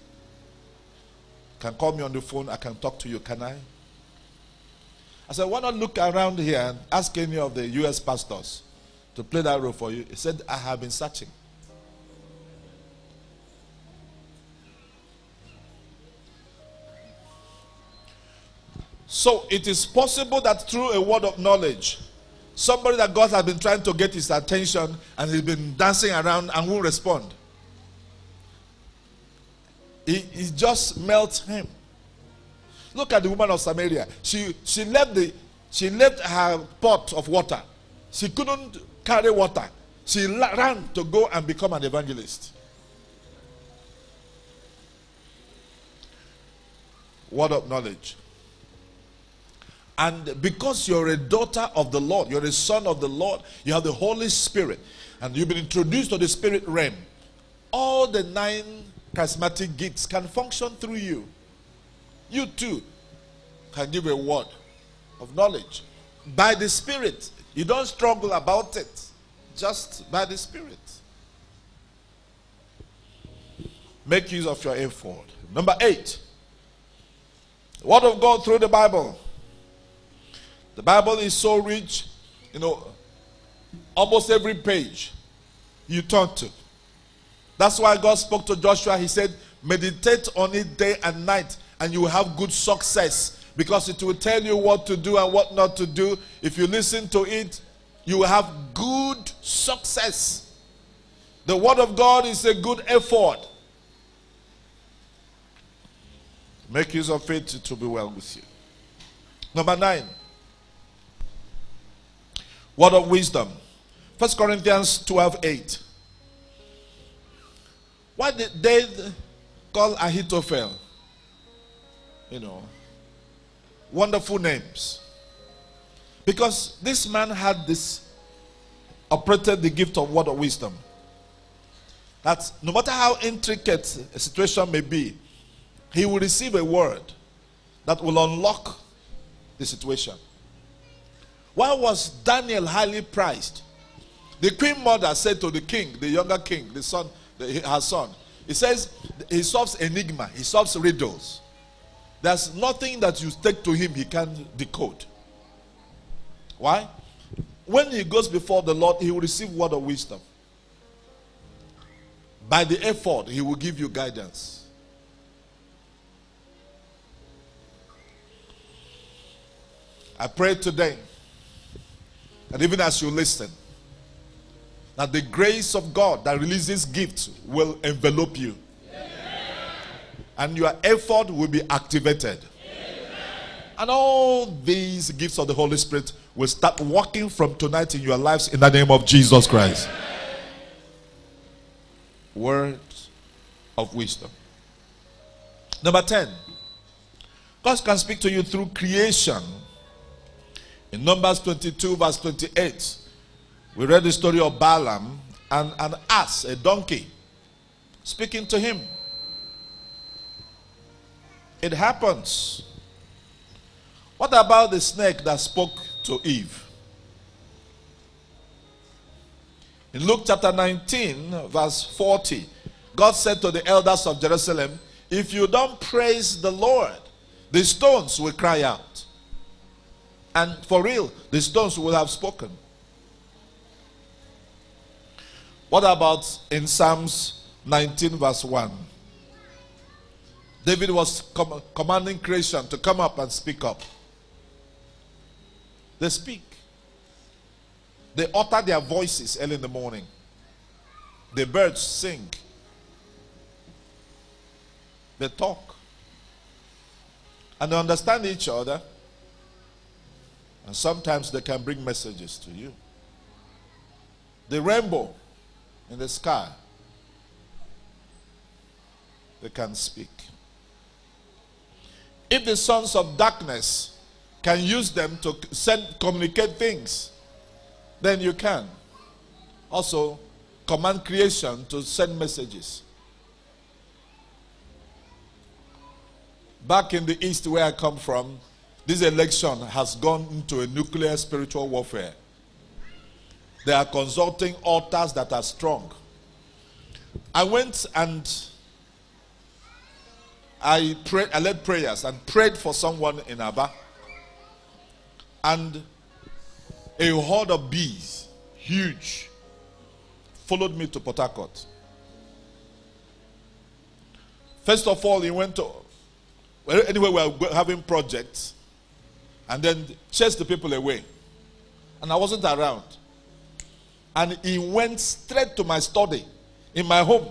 Can call me on the phone. I can talk to you. Can I? I said, Why not look around here and ask any of the U.S. pastors to play that role for you? He said, I have been searching. So it is possible that through a word of knowledge, somebody that God has been trying to get his attention and he's been dancing around and will respond. He, he just melts him. Look at the woman of Samaria. She she left the she left her pot of water. She couldn't carry water. She ran to go and become an evangelist. Word of knowledge. And because you're a daughter of the Lord, you're a son of the Lord, you have the Holy Spirit, and you've been introduced to the spirit realm, all the nine charismatic gifts can function through you. You too can give a word of knowledge by the Spirit. You don't struggle about it, just by the Spirit. Make use of your ephod. Number eight, Word of God through the Bible. The Bible is so rich, you know, almost every page you turn to. That's why God spoke to Joshua. He said, Meditate on it day and night, and you will have good success because it will tell you what to do and what not to do. If you listen to it, you will have good success. The Word of God is a good ephod. Make use of it to be well with you. Number nine. Word of wisdom. First Corinthians 12 8. Why did they call Ahithophel? You know, wonderful names. Because this man had this, operated the gift of word of wisdom. That no matter how intricate a situation may be, he will receive a word that will unlock the situation. Why was Daniel highly prized? The queen mother said to the king, the younger king, the son, the, her son, he says he solves enigma, he solves riddles. There's nothing that you take to him he can't decode. Why? When he goes before the Lord, he will receive word of wisdom. By the ephod, he will give you guidance. I pray today that even as you listen, that the grace of God that releases gifts will envelop you. And your ephod will be activated. And all these gifts of the Holy Spirit will start working from tonight in your lives in the name of Jesus Christ. Words of wisdom. Number 10. God can speak to you through creation in Numbers 22, verse 28, we read the story of Balaam and an ass, a donkey, speaking to him. It happens. What about the snake that spoke to Eve? In Luke chapter 19, verse 40, God said to the elders of Jerusalem, If you don't praise the Lord, the stones will cry out. And for real, the stones will have spoken. What about in Psalms 19, verse 1? David was com- commanding creation to come up and speak up. They speak. They utter their voices early in the morning. The birds sing. They talk. And they understand each other. And sometimes they can bring messages to you. The rainbow in the sky, they can speak. If the sons of darkness can use them to send communicate things, then you can. Also, command creation to send messages. Back in the east where I come from, this election has gone into a nuclear spiritual warfare. They are consulting altars that are strong. I went and I prayed, I led prayers and prayed for someone in Aba. And a horde of bees, huge, followed me to Port Harcourt. First of all, he went to anyway we were having projects, and then chased the people away. And I wasn't around. And he went straight to my study in my home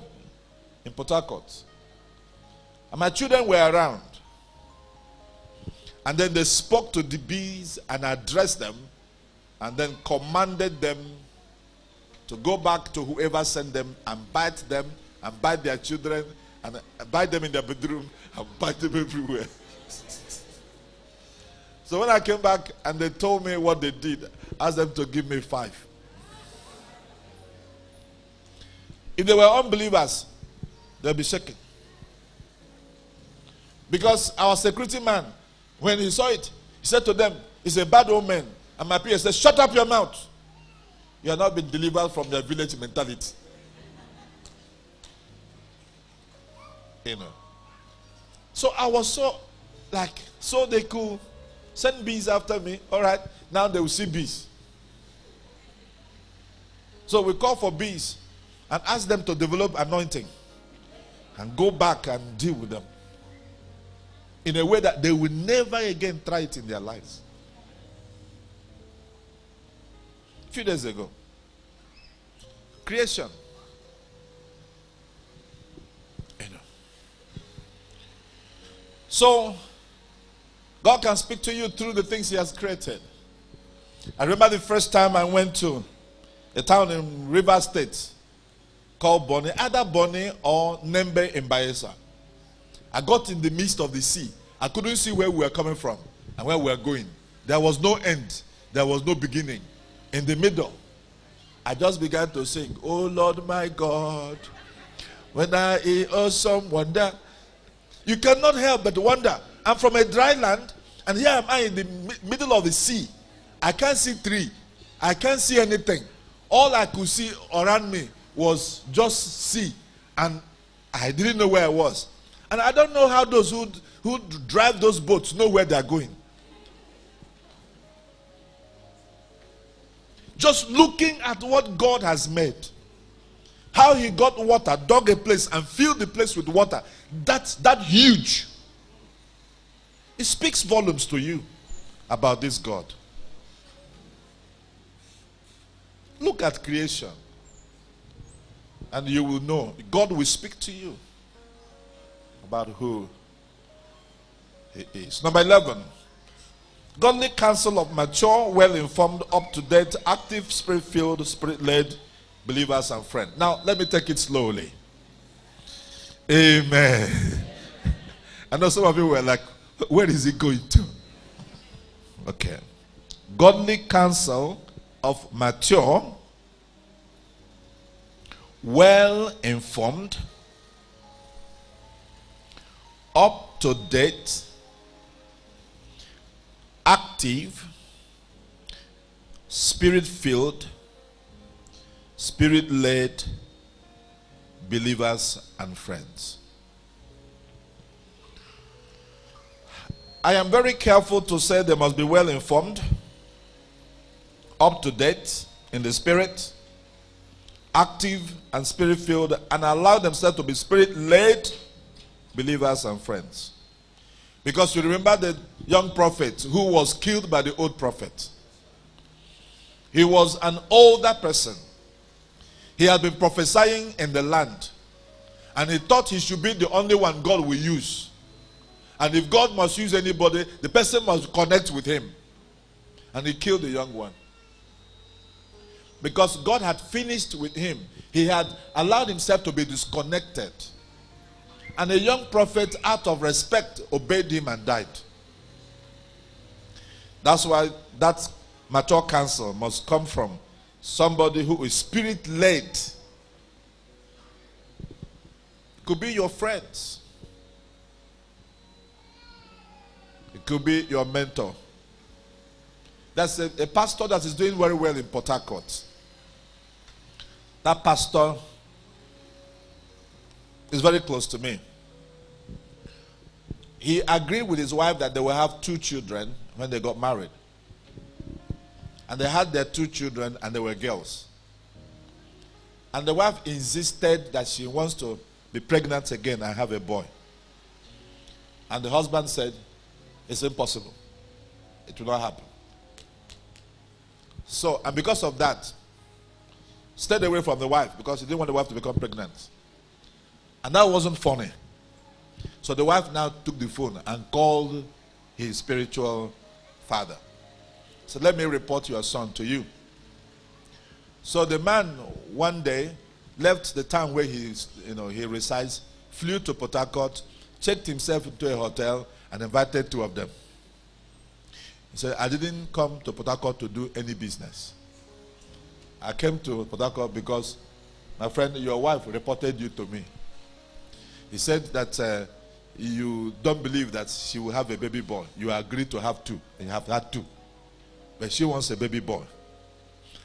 in Port Harcourt. And my children were around. And then they spoke to the bees and addressed them and then commanded them to go back to whoever sent them and bite them and bite their children and bite them in their bedroom and bite them everywhere. so when I came back and they told me what they did, I asked them to give me five. If they were unbelievers, they'll be shaking. Because our security man, when he saw it, he said to them, It's a bad omen. And my peer said, Shut up your mouth. You have not been delivered from their village mentality. You know. So I was so like, so they could send bees after me. All right, now they will see bees. So we call for bees and ask them to develop anointing and go back and deal with them in a way that they will never again try it in their lives. A few days ago, creation. So, God can speak to you through the things He has created. I remember the first time I went to a town in River State called Bonny, either Bonny or Nembe in Bayelsa. I got in the midst of the sea. I couldn't see where we were coming from and where we were going. There was no end, there was no beginning. In the middle, I just began to sing, Oh Lord my God, when I hear awesome wonder. You cannot help but wonder. I'm from a dry land, and here I am I in the middle of the sea. I can't see tree. I can't see anything. All I could see around me was just sea, and I didn't know where I was. And I don't know how those who, who drive those boats know where they are going. Just looking at what God has made. How he got water, dug a place, and filled the place with water. That's that huge. It speaks volumes to you about this God. Look at creation. And you will know. God will speak to you about who He is. Number 11. Godly counsel of mature, well informed, up to date, active, spirit filled, spirit led believers and friends. Now, let me take it slowly. Amen. I know some of you were like, where is he going to? Okay. Godly counsel of mature, well informed, up to date, active, spirit filled, spirit led believers and friends. I am very careful to say they must be well informed, up to date in the spirit, active and spirit filled, and allow themselves to be spirit led believers and friends. Because you remember the young prophet who was killed by the old prophet. He was an older person. He had been prophesying in the land. And he thought he should be the only one God will use. And if God must use anybody, the person must connect with him. And he killed the young one. Because God had finished with him, he had allowed himself to be disconnected. And a young prophet, out of respect, obeyed him and died. That's why that mature counsel must come from somebody who is spirit led. Could be your friends, it could be your mentor. That's a, a pastor that is doing very well in Port Harcourt. That pastor is very close to me. He agreed with his wife that they will have two children when they got married. And they had their two children and they were girls. And the wife insisted that she wants to be pregnant again and have a boy. And the husband said, It's impossible. It will not happen. So, and because of that, stayed away from the wife because he didn't want the wife to become pregnant. And that wasn't funny. So the wife now took the phone and called his spiritual father. So let me report your son to you. So the man one day left the town where he, you know, he resides, flew to Port Harcourt, checked himself into a hotel, and invited two of them. He said, I didn't come to Port to do any business. I came to Port because my friend, your wife reported you to me. He said that uh, you don't believe that she will have a baby boy. You agreed to have two, and you have had two. But she wants a baby boy.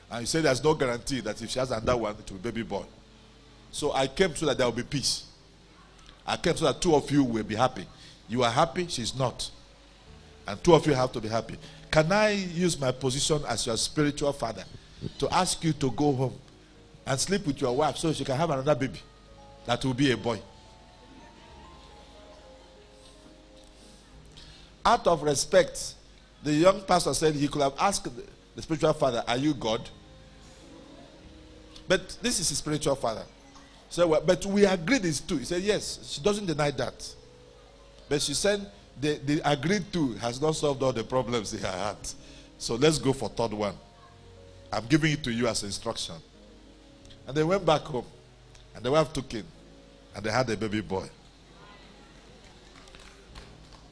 And he said there's no guarantee that if she has another one, it will be baby boy. So I came so that there will be peace. I came so that two of you will be happy. You are happy, she's not. And two of you have to be happy. Can I use my position as your spiritual father to ask you to go home and sleep with your wife so she can have another baby that will be a boy? Out of respect, the young pastor said he could have asked the spiritual father, Are you God? But this is his spiritual father. So, but we agreed it's two. He said, Yes. She doesn't deny that. But she said, they, the agreed to has not solved all the problems he had. So let's go for third one. I'm giving it to you as instruction. And they went back home. And the wife took him. And they had a baby boy.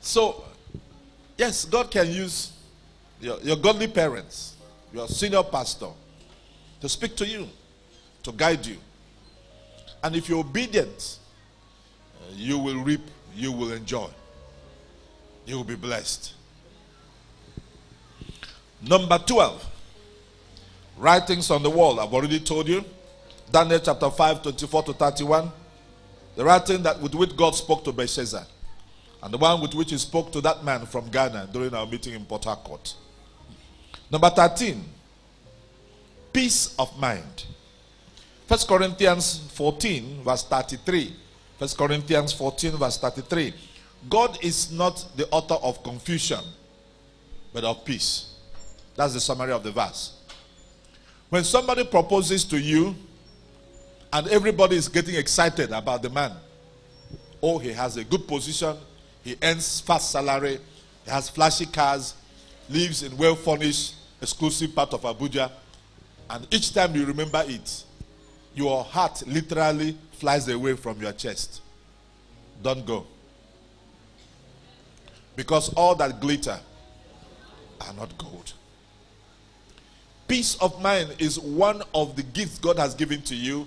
So, yes, God can use your, your godly parents, your senior pastor, to speak to you, to guide you. And if you're obedient, uh, you will reap, you will enjoy, you will be blessed. Number 12, writings on the wall. I've already told you. Daniel chapter 5, 24 to 31. The writing that with which God spoke to Belshazzar. And the one with which he spoke to that man from Ghana during our meeting in Port Harcourt. Number 13, peace of mind. 1 Corinthians 14, verse 33. 1 Corinthians 14, verse 33. God is not the author of confusion, but of peace. That's the summary of the verse. When somebody proposes to you, and everybody is getting excited about the man, oh, he has a good position, he earns fast salary, he has flashy cars, lives in well furnished, exclusive part of Abuja, and each time you remember it, your heart literally flies away from your chest. Don't go. Because all that glitter are not gold. Peace of mind is one of the gifts God has given to you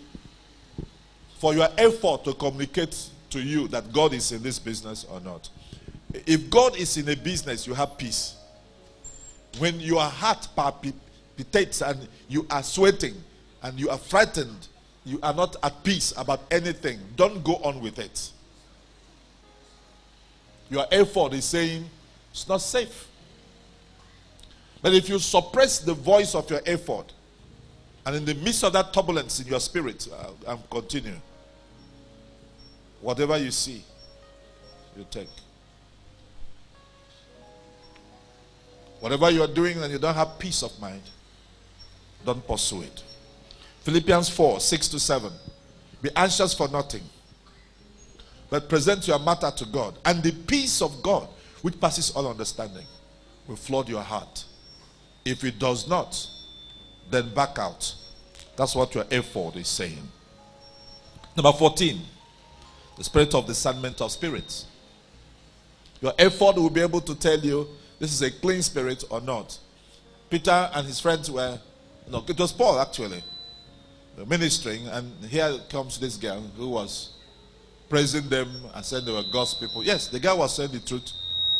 for your ephod to communicate to you that God is in this business or not. If God is in a business, you have peace. When your heart palpitates and you are sweating and you are frightened, you are not at peace about anything, don't go on with it. Your ephod is saying, It's not safe. But if you suppress the voice of your ephod, and in the midst of that turbulence in your spirit, uh, and continue, whatever you see, you take. Whatever you are doing and you don't have peace of mind, don't pursue it. Philippians 4 6 to 7. Be anxious for nothing, but present your matter to God, and the peace of God, which passes all understanding, will flood your heart. If it does not, then back out. That's what your ephod is saying. Number 14, the spirit of discernment of spirits. Your ephod will be able to tell you this is a clean spirit or not. Peter and his friends were, no, it was Paul actually, ministering, and here comes this girl who was praising them and saying they were God's people. Yes, the girl was saying the truth,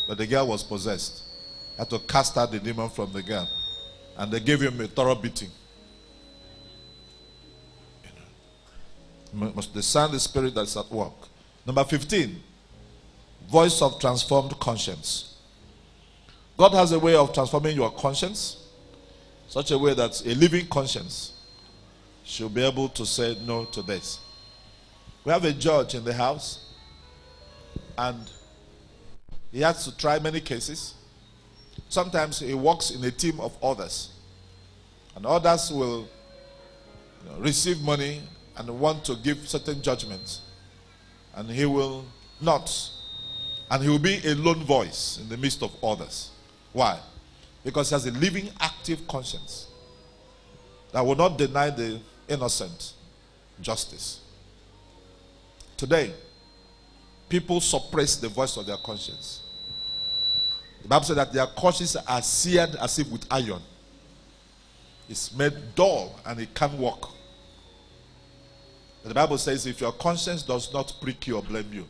but the girl was possessed. Had to cast out the demon from the girl, and they gave him a thorough beating. Must discern the spirit that's at work. Number 15, voice of transformed conscience. God has a way of transforming your conscience, such a way that a living conscience should be able to say no to this. We have a judge in the house, and he has to try many cases. Sometimes he works in a team of others, and others will you know, receive money and want to give certain judgments, and he will not. And he will be a lone voice in the midst of others. Why? Because he has a living, active conscience that will not deny the innocent justice. Today, people suppress the voice of their conscience. The Bible says that their consciences are seared as if with iron. It's made dull and it can't work. The Bible says if your conscience does not prick you or blame you,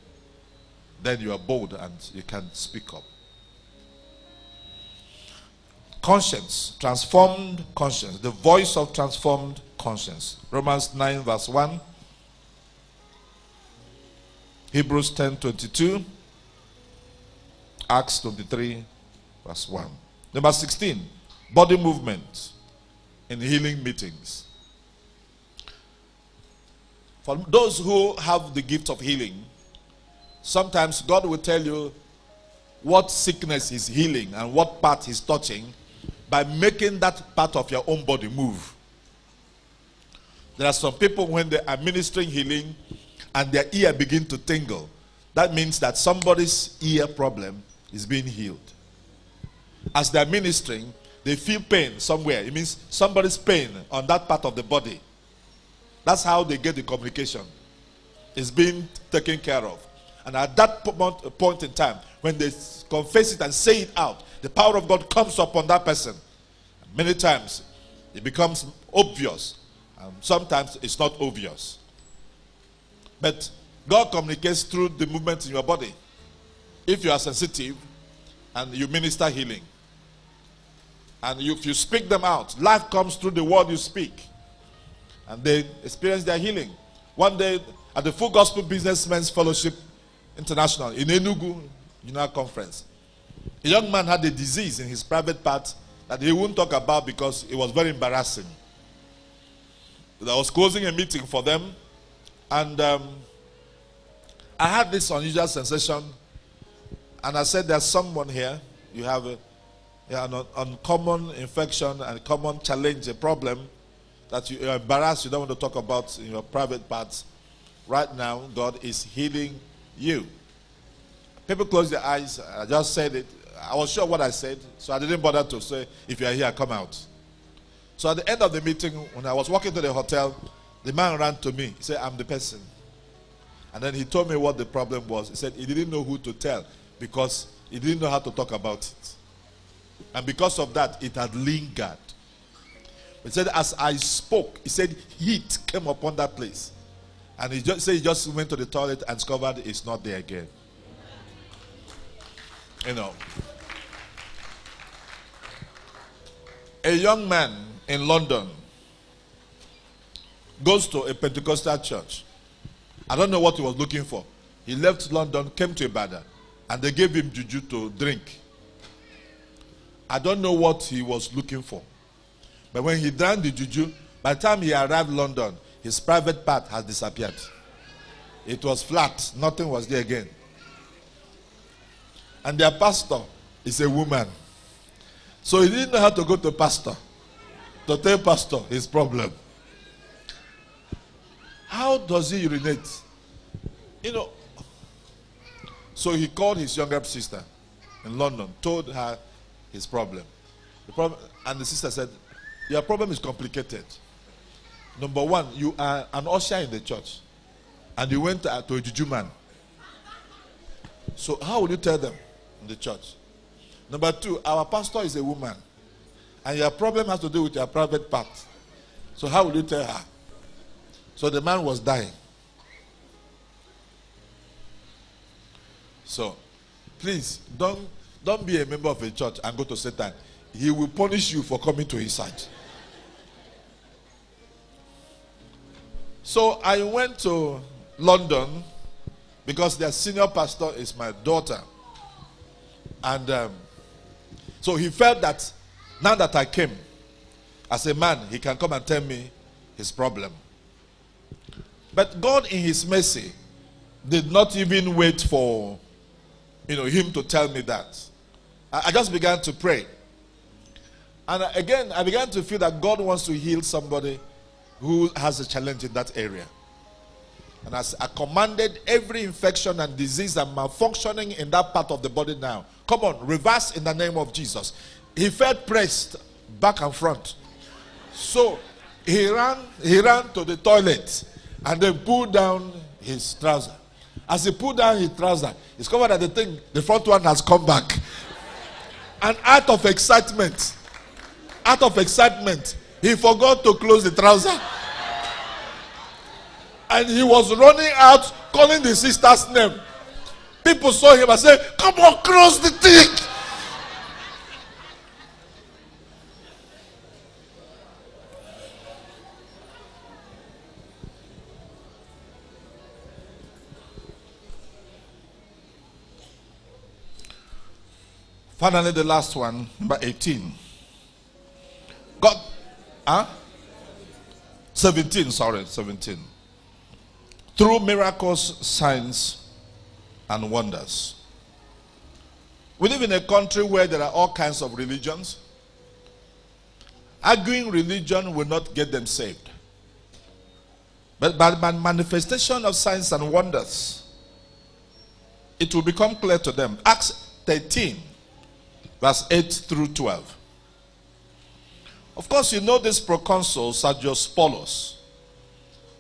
then you are bold and you can speak up. Conscience, transformed conscience, the voice of transformed conscience. Romans 9, verse 1. Hebrews 10 22. Acts 23, verse 1. Number 16. Body movement in healing meetings. For those who have the gift of healing, sometimes God will tell you what sickness is healing and what part he's touching by making that part of your own body move. There are some people when they are ministering healing and their ear begin to tingle. That means that somebody's ear problem is being healed. As they're ministering, they feel pain somewhere. It means somebody's pain on that part of the body. That's how they get the communication. It's being taken care of. And at that point in time, when they confess it and say it out, the power of God comes upon that person. Many times it becomes obvious, and sometimes it's not obvious. But God communicates through the movement in your body. If you are sensitive and you minister healing, and if you speak them out, life comes through the word you speak, and they experience their healing. One day at the Full Gospel Businessmen's Fellowship International in Enugu, General Conference, a young man had a disease in his private part that he wouldn't talk about because it was very embarrassing. I was closing a meeting for them, and um, I had this unusual sensation, and I said, "There's someone here. You have a, an uncommon infection and common challenge, a problem that you are embarrassed. You don't want to talk about in your private parts. Right now, God is healing you." People close their eyes. I just said it. I was sure what I said, so I didn't bother to say, if you are here, come out. So at the end of the meeting, when I was walking to the hotel, the man ran to me. He said, I'm the person. And then he told me what the problem was. He said he didn't know who to tell because he didn't know how to talk about it. And because of that, it had lingered. He said, as I spoke, he said heat came upon that place. And he just said he just went to the toilet and discovered it's not there again. You know. A young man in London goes to a Pentecostal church. I don't know what he was looking for. He left London, came to Ibadan, and they gave him juju to drink. I don't know what he was looking for. But when he drank the juju, by the time he arrived London, his private part has disappeared. It was flat, nothing was there again. And their pastor is a woman. So he didn't know how to go to pastor to tell pastor his problem. How does he urinate? You know. So he called his younger sister in London, told her his problem. The problem and the sister said, Your problem is complicated. Number one, you are an usher in the church. And you went to, a juju man. So how will you tell them in the church? Number two, our pastor is a woman. And your problem has to do with your private part. So how will you tell her? So the man was dying. So please don't don't be a member of a church and go to Satan. He will punish you for coming to his side. So I went to London because their senior pastor is my daughter. And um, so he felt that now that I came, as a man, he can come and tell me his problem. But God, in His mercy, did not even wait for you know, him to tell me that. I, I just began to pray. And again, I began to feel that God wants to heal somebody who has a challenge in that area. And as I commanded every infection and disease and malfunctioning in that part of the body now, come on, reverse in the name of Jesus. He felt pressed back and front. So he ran, he ran to the toilet and then pulled down his trouser. As he pulled down his trouser, he discovered that the thing, the front one has come back. And out of excitement, out of excitement, he forgot to close the trouser. And he was running out, calling the sister's name. People saw him and said, Come on, close the thing. Finally, the last one, number 18. God, huh? 17, sorry, 17. Through miracles, signs, and wonders. We live in a country where there are all kinds of religions. Arguing religion will not get them saved. But by manifestation of signs and wonders, it will become clear to them. Acts 13, verse 8 through 12. Of course, you know this proconsul, Sergius Paulus,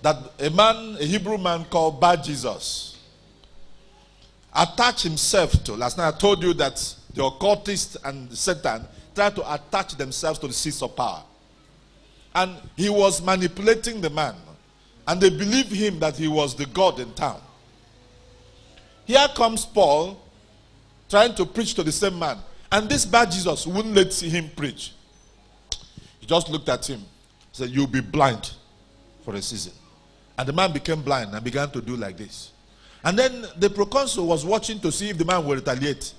that a man, a Hebrew man called Bar Jesus, attached himself to. Last night I told you that the occultists and Satan try to attach themselves to the seats of power. And he was manipulating the man. And they believed him that he was the God in town. Here comes Paul trying to preach to the same man. And this Bar Jesus wouldn't let him preach. He just looked at him. Said, You'll be blind for a season. And the man became blind and began to do like this. And then the proconsul was watching to see if the man would retaliate.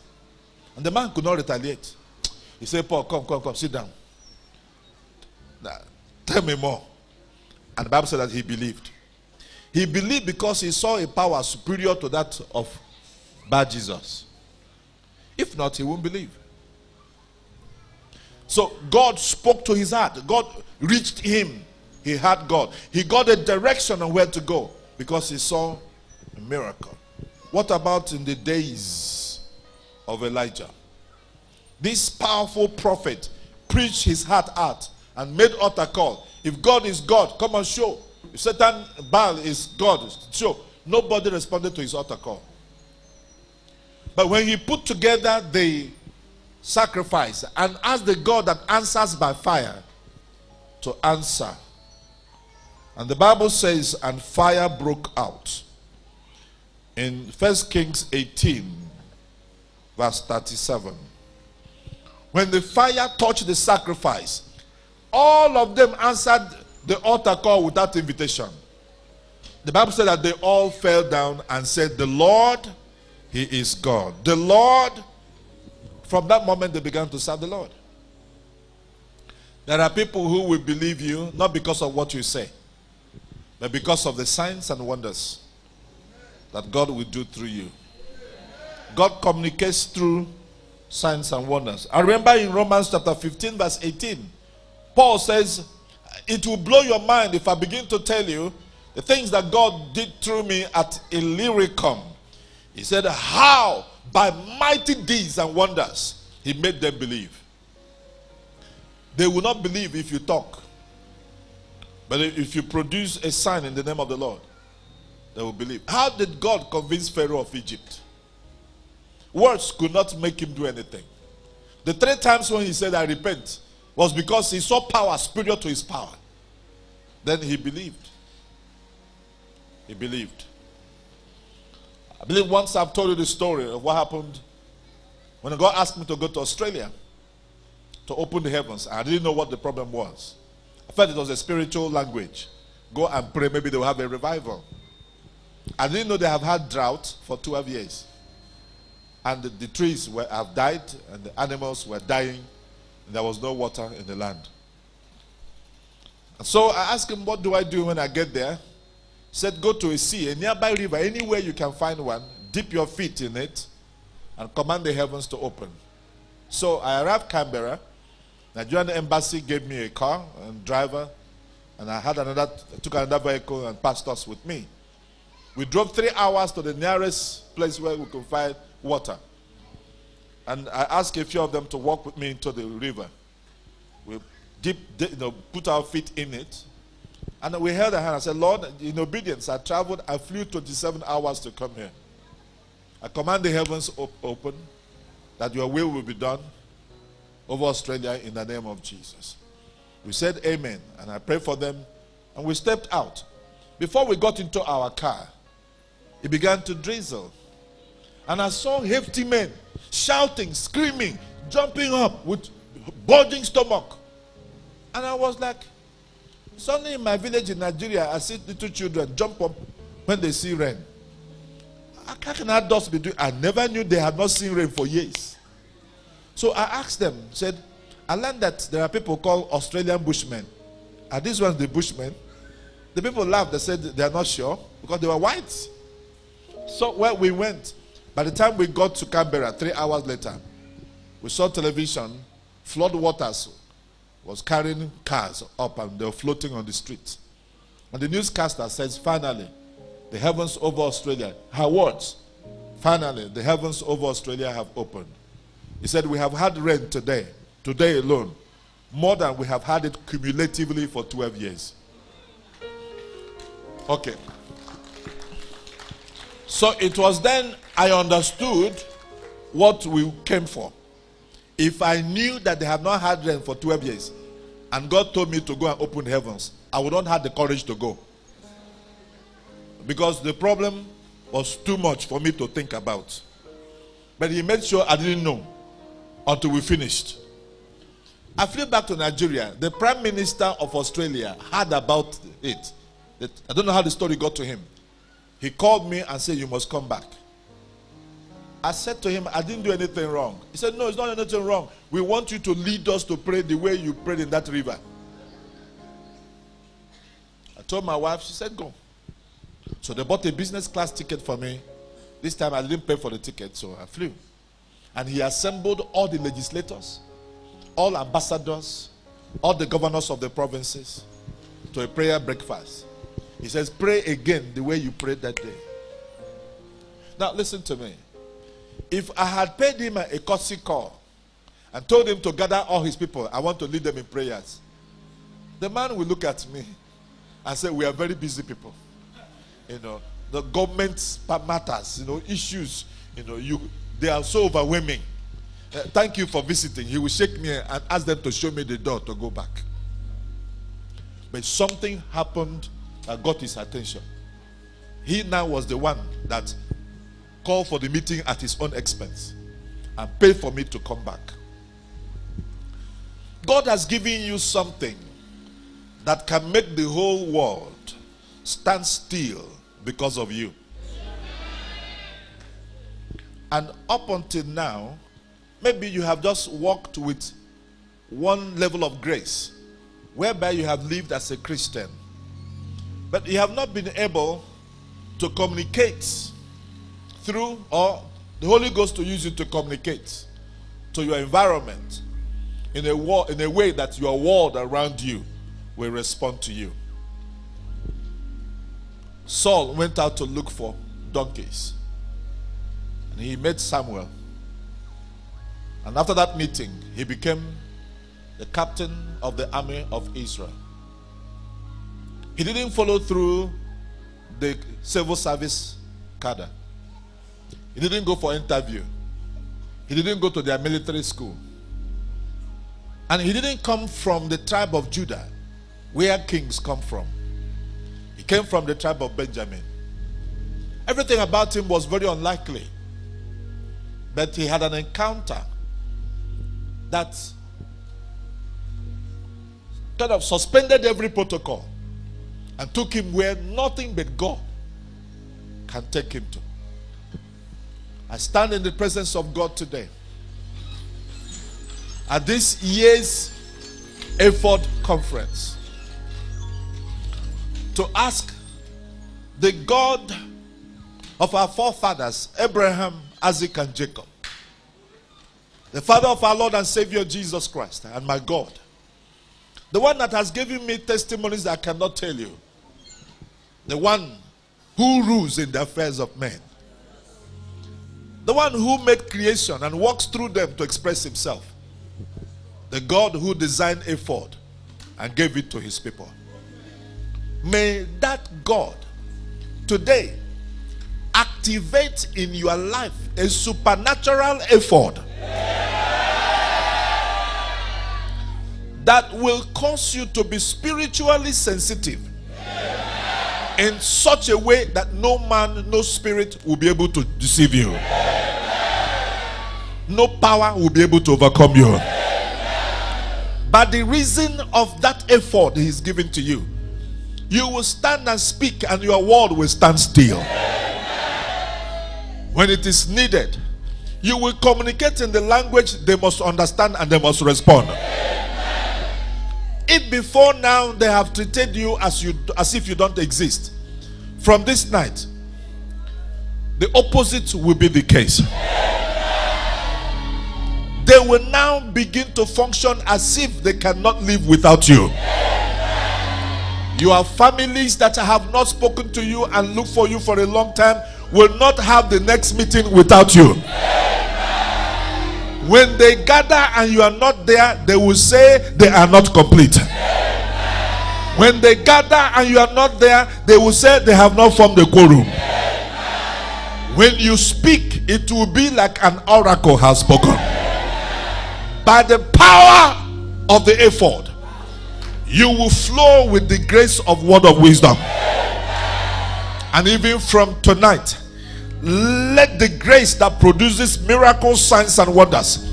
And the man could not retaliate. He said, Paul, come, come, come, sit down. Now, tell me more. And the Bible said that he believed. He believed because he saw a power superior to that of Bar Jesus. If not, he won't believe. So God spoke to his heart. God reached him. He had God. He got a direction on where to go because he saw a miracle. What about in the days of Elijah? This powerful prophet preached his heart out and made altar call. If God is God, come and show. If Satan Baal is God, show. Nobody responded to his altar call. But when he put together the sacrifice and ask the God that answers by fire to answer. And the Bible says, and fire broke out. In First Kings 18, verse 37. When the fire touched the sacrifice, all of them answered the altar call without invitation. The Bible said that they all fell down and said, The Lord, He is God. The Lord from that moment, they began to serve the Lord. There are people who will believe you not because of what you say, but because of the signs and wonders that God will do through you. God communicates through signs and wonders. I remember in Romans chapter 15, verse 18, Paul says, It will blow your mind if I begin to tell you the things that God did through me at Illyricum. He said, How by mighty deeds and wonders he made them believe. They will not believe if you talk. But if you produce a sign in the name of the Lord, they will believe. How did God convince Pharaoh of Egypt? Words could not make him do anything. The three times when he said, I repent, was because he saw power superior to his power. Then he believed. He believed. I believe once I've told you the story of what happened when God asked me to go to Australia to open the heavens. I didn't know what the problem was. I felt it was a spiritual language. Go and pray, maybe they will have a revival. I didn't know they have had drought for 12 years. And the, the trees were, have died, and the animals were dying, and there was no water in the land. And so I asked him, What do I do when I get there? Said, Go to a sea, a nearby river, anywhere you can find one, dip your feet in it, and command the heavens to open. So I arrived Canberra. The Nigerian embassy gave me a car and driver, and I had another, took another vehicle and pastors with me. We drove three hours to the nearest place where we could find water. And I asked a few of them to walk with me into the river. We deep, you know, put our feet in it. And we held a hand. I said, Lord, in obedience, I traveled, I flew 27 hours to come here. I command the heavens op open, that your will will be done over Australia in the name of Jesus. We said amen, and I prayed for them, and we stepped out. Before we got into our car, it began to drizzle. And I saw hefty men shouting, screaming, jumping up with bulging stomach. And I was like, suddenly in my village in Nigeria, I see little children jump up when they see rain. How can adults be doing? I never knew they had not seen rain for years. So I asked them, said, I learned that there are people called Australian bushmen. Are these ones the bushmen? The people laughed. They said they are not sure because they were white. So where we went, by the time we got to Canberra, three hours later, we saw television, flood waters was carrying cars up and they were floating on the street. And the newscaster says, finally, the heavens over Australia, her words, finally, the heavens over Australia have opened. He said, we have had rain today, today alone, more than we have had it cumulatively for 12 years. Okay. So it was then I understood what we came for. If I knew that they have not had rain for 12 years, and God told me to go and open heavens, I would not have the courage to go. Because the problem was too much for me to think about. But he made sure I didn't know until we finished. I flew back to Nigeria. The Prime Minister of Australia heard about it. I don't know how the story got to him. He called me and said, You must come back. I said to him, I didn't do anything wrong. He said, No, it's not anything wrong. We want you to lead us to pray the way you prayed in that river. I told my wife, she said, Go. So they bought a business class ticket for me. This time I didn't pay for the ticket, so I flew. And he assembled all the legislators, all ambassadors, all the governors of the provinces to a prayer breakfast. He says, Pray again the way you prayed that day. Now, listen to me. If I had paid him a, courtesy call and told him to gather all his people, I want to lead them in prayers, the man will look at me and say, We are very busy people. You know, the government matters, you know, issues, you know, you they are so overwhelming. Uh, thank you for visiting. He will shake me and ask them to show me the door to go back. But something happened that got his attention. He now was the one that called for the meeting at his own expense and paid for me to come back. God has given you something that can make the whole world stand still because of you. And up until now, maybe you have just walked with one level of grace whereby you have lived as a Christian, but you have not been able to communicate through, or the Holy Ghost to use you to communicate to your environment in a, wa- in a way that your world around you will respond to you. Saul went out to look for donkeys. And he met Samuel. And after that meeting, he became the captain of the army of Israel. He didn't follow through the civil service cadre. He didn't go for interview. He didn't go to their military school. And he didn't come from the tribe of Judah, where kings come from. He came from the tribe of Benjamin. Everything about him was very unlikely. But he had an encounter that kind of suspended every protocol and took him where nothing but God can take him to. I stand in the presence of God today. At this year's ephod conference to ask the God of our forefathers, Abraham, Isaac, and Jacob, the Father of our Lord and Savior Jesus Christ, and my God, the one that has given me testimonies I cannot tell you, the one who rules in the affairs of men, the one who made creation and walks through them to express himself, the God who designed ephod and gave it to his people. May that God today activate in your life a supernatural ephod that will cause you to be spiritually sensitive in such a way that no man, no spirit will be able to deceive you. No power will be able to overcome you. But the reason of that ephod He's given to you, you will stand and speak, and your word will stand still. When it is needed, you will communicate in the language they must understand and they must respond. If before now they have treated you as you as if you don't exist, from this night, the opposite will be the case. They will now begin to function as if they cannot live without you. You have families that have not spoken to you and looked for you for a long time will not have the next meeting without you. When they gather and you are not there, they will say they are not complete. When they gather and you are not there, they will say they have not formed the quorum. When you speak, it will be like an oracle has spoken. By the power of the ephod, you will flow with the grace of word of wisdom. And even from tonight, let the grace that produces miracles, signs, and wonders,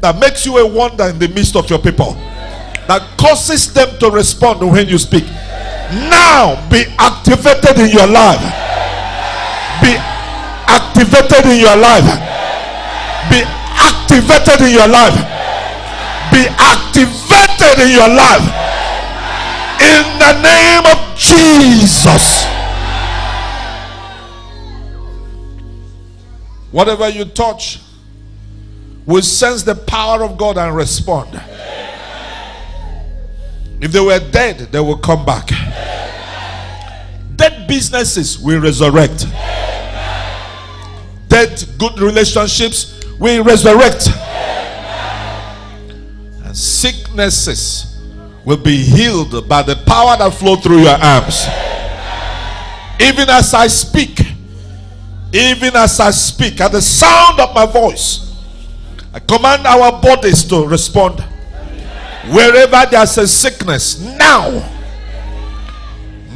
that makes you a wonder in the midst of your people, that causes them to respond when you speak, now be activated in your life. Be activated in your life. Be activated in your life. Be activated in your life. In the name of Jesus. Whatever you touch will sense the power of God and respond. If they were dead, they will come back. Dead businesses will resurrect. Dead good relationships will resurrect. And sicknesses will be healed by the power that flow through your arms. Even as I speak, even as I speak, at the sound of my voice, I command our bodies to respond. Wherever there's a sickness, now,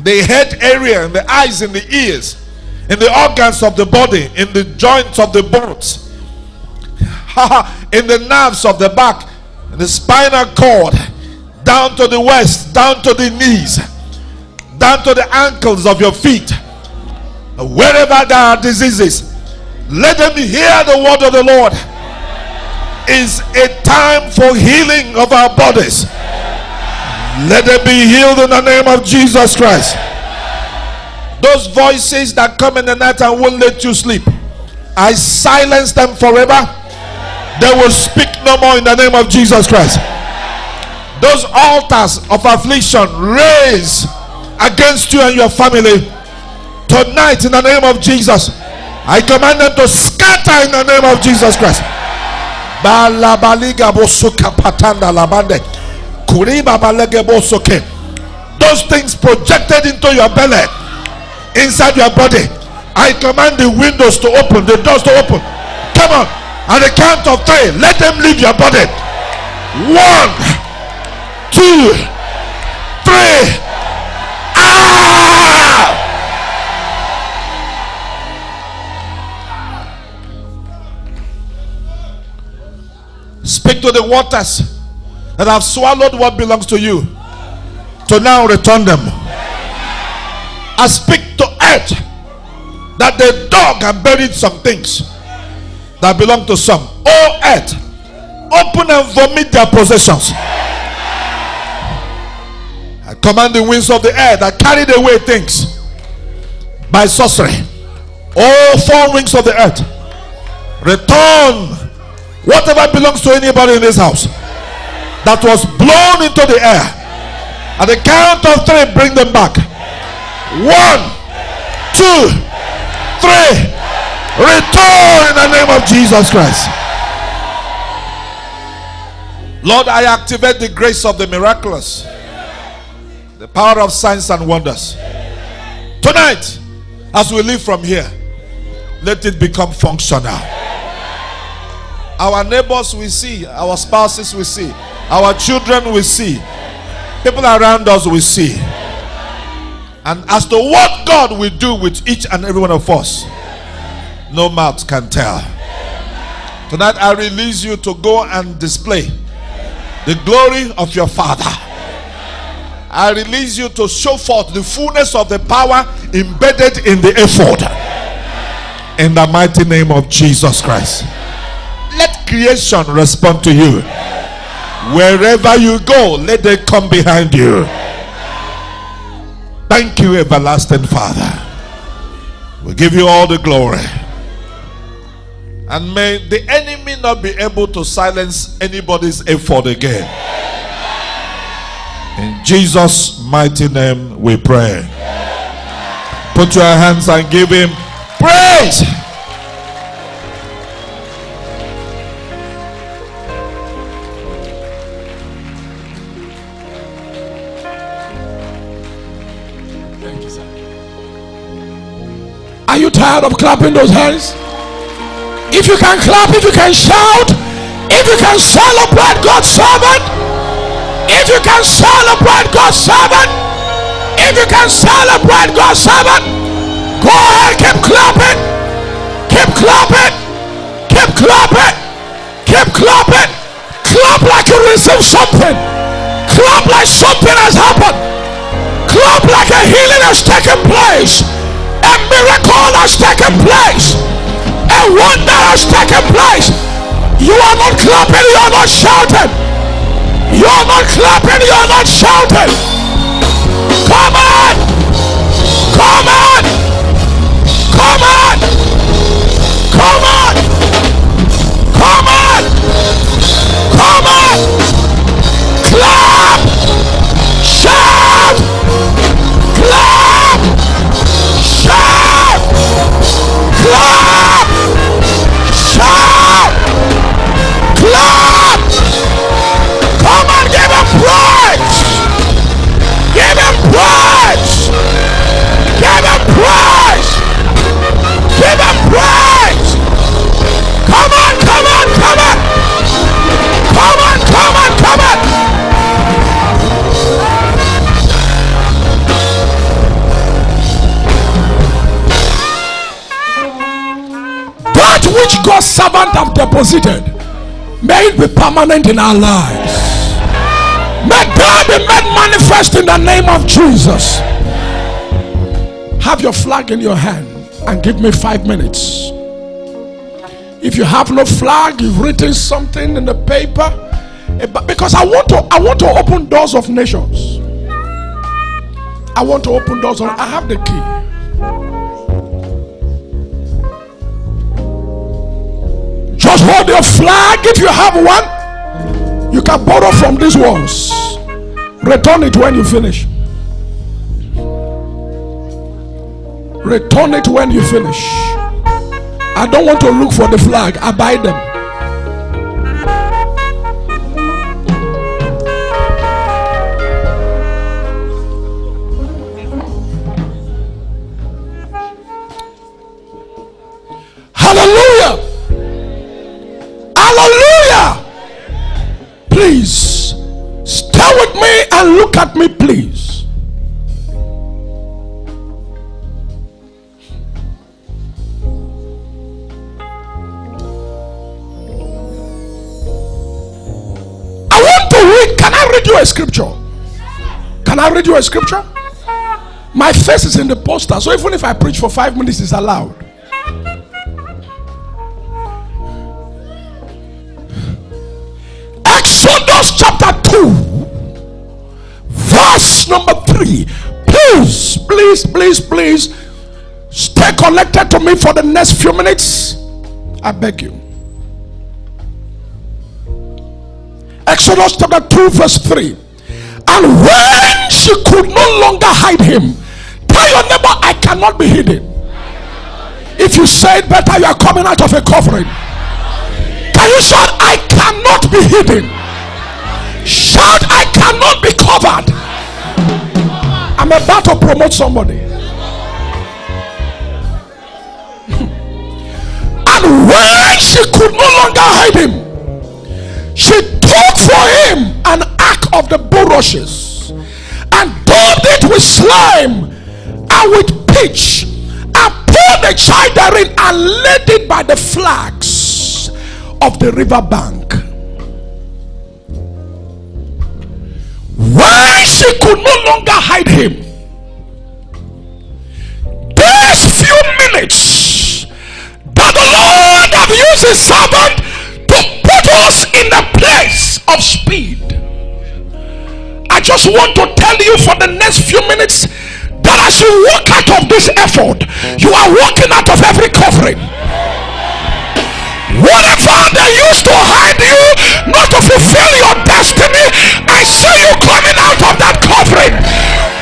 the head area, in the eyes, in the ears, in the organs of the body, in the joints of the bones, in the nerves of the back, in the spinal cord, down to the waist, down to the knees, down to the ankles of your feet. Wherever there are diseases, let them hear the word of the Lord is a time for healing of our bodies. Let them be healed in the name of Jesus Christ. Those voices that come in the night and won't let you sleep, I silence them forever. They will speak no more in the name of Jesus Christ. Those altars of affliction raised against you and your family tonight in the name of Jesus. I command them to scatter in the name of Jesus Christ. Those things projected into your belly, inside your body. I command the windows to open, the doors to open. Come on. At the count of three, let them leave your body. One, two, three. Ah! Speak to the waters that have swallowed what belongs to you to now return them. I speak to earth that they dug and buried some things that belong to some. Oh, earth, open and vomit their possessions. I command the winds of the air that carried away things by sorcery. All four wings of the earth, return whatever belongs to anybody in this house that was blown into the air. At the count of three, bring them back. One, two, three. Return in the name of Jesus Christ. Lord, I activate the grace of the miraculous, the power of signs and wonders. Tonight, as we leave from here, let it become functional. Our neighbors we see, our spouses we see, our children we see, people around us we see. And as to what God will do with each and every one of us, no mouth can tell. Tonight I release you to go and display the glory of your Father. I release you to show forth the fullness of the power embedded in the ephod. In the mighty name of Jesus Christ. Creation respond to you. Wherever you go, let them come behind you. Thank you, everlasting Father. We give you all the glory. And may the enemy not be able to silence anybody's ephod again. In Jesus' mighty name we pray. Put your hands and give him praise. Tired of clapping those hands? If you can clap, if you can shout, if you can celebrate God's servant, if you can celebrate God's servant, if you can celebrate God's servant, go ahead, keep clapping, keep clapping, keep clapping, keep clapping, clap like you received something, clap like something has happened, clap like a healing has taken place, miracle has taken place. A wonder has taken place. You are not clapping, you are not shouting. You are not clapping, you are not shouting. Come on! Come on! Come on! Come on! Come on! Come on! Clap! Servant have deposited, may it be permanent in our lives. May God be made manifest in the name of Jesus. Have your flag in your hand and give me five minutes. If you have no flag, you've written something in the paper. eh, Because I want to I want to open doors of nations. I want to open doors of I have the key. Just hold your flag if you have one. You can borrow from these ones. Return it when you finish. Return it when you finish. I don't want to look for the flag. I buy them. Please stay with me and look at me, please. I want to read. Can I read you a scripture? Can I read you a scripture? My face is in the poster, so even if I preach for five minutes, it's allowed. Please, please, please, stay connected to me for the next few minutes. I beg you. Exodus chapter 2, verse 3. And when she could no longer hide him, tell your neighbor, I cannot be hidden. If you say it better, you are coming out of a covering. Can you shout, I cannot be hidden? Shout, I cannot be covered. I'm about to promote somebody. and when she could no longer hide him, she took for him an ark of the bulrushes and daubed it with slime and with pitch and poured the child therein and laid it by the flags of the river bank. When she could no longer hide him, these few minutes that the Lord have used his servant to put us in the place of speed. I just want to tell you for the next few minutes that as you walk out of this ephod, you are walking out of every covering. Whatever they used to hide you, not to fulfill your destiny, see you coming out of that covering.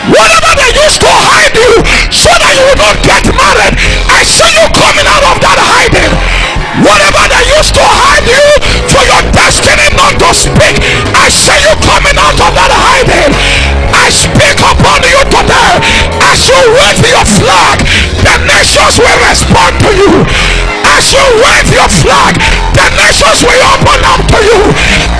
Whatever they used to hide you so that you will not get married, I see you coming out of that hiding. Whatever they used to hide you for your destiny not to speak, I see you coming out of that hiding. I speak upon you today as you wave your flag, the nations will respond to you. As you wave your flag, the nations will open up to you.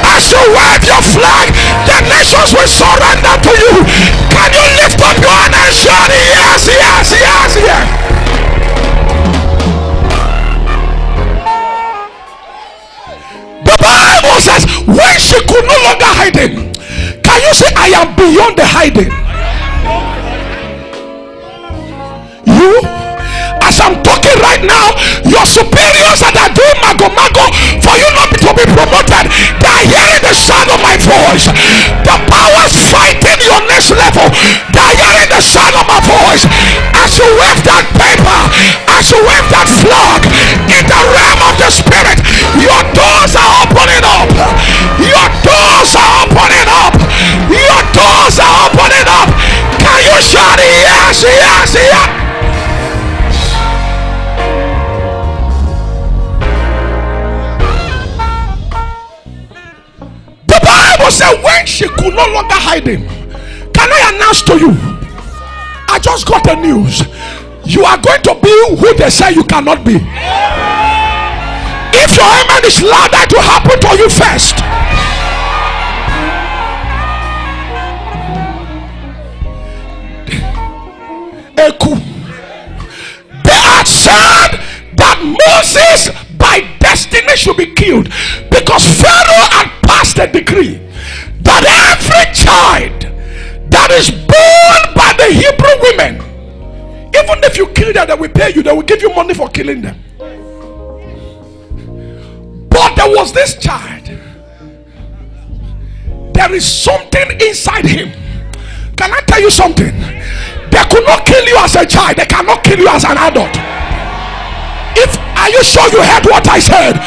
As you wave your flag, the nations will surrender to you. Can you lift up your hand and shout, Yes, yes, yes, yes. The Bible says, when she could no longer hide him, can you say, I am beyond the hiding? You, as I'm talking right now, your superiors that are doing mago mago for you not to be promoted, they are hearing the sound of my voice. The powers fighting your next level, they are hearing the sound of my voice. As you wave that paper, as you wave that flag in the realm of the spirit, your doors are opening up. Your doors are opening up. Your doors are opening up. Can you shout yes, yes, yes? Bible said when she could no longer hide him, can I announce to you? I just got the news. You are going to be who they say you cannot be. If your amen is louder, it will happen to you first. Eku. You, they will give you money for killing them. But there was this child. There is something inside him. Can I tell you something? They could not kill you as a child, they cannot kill you as an adult. If are you sure you heard what I said?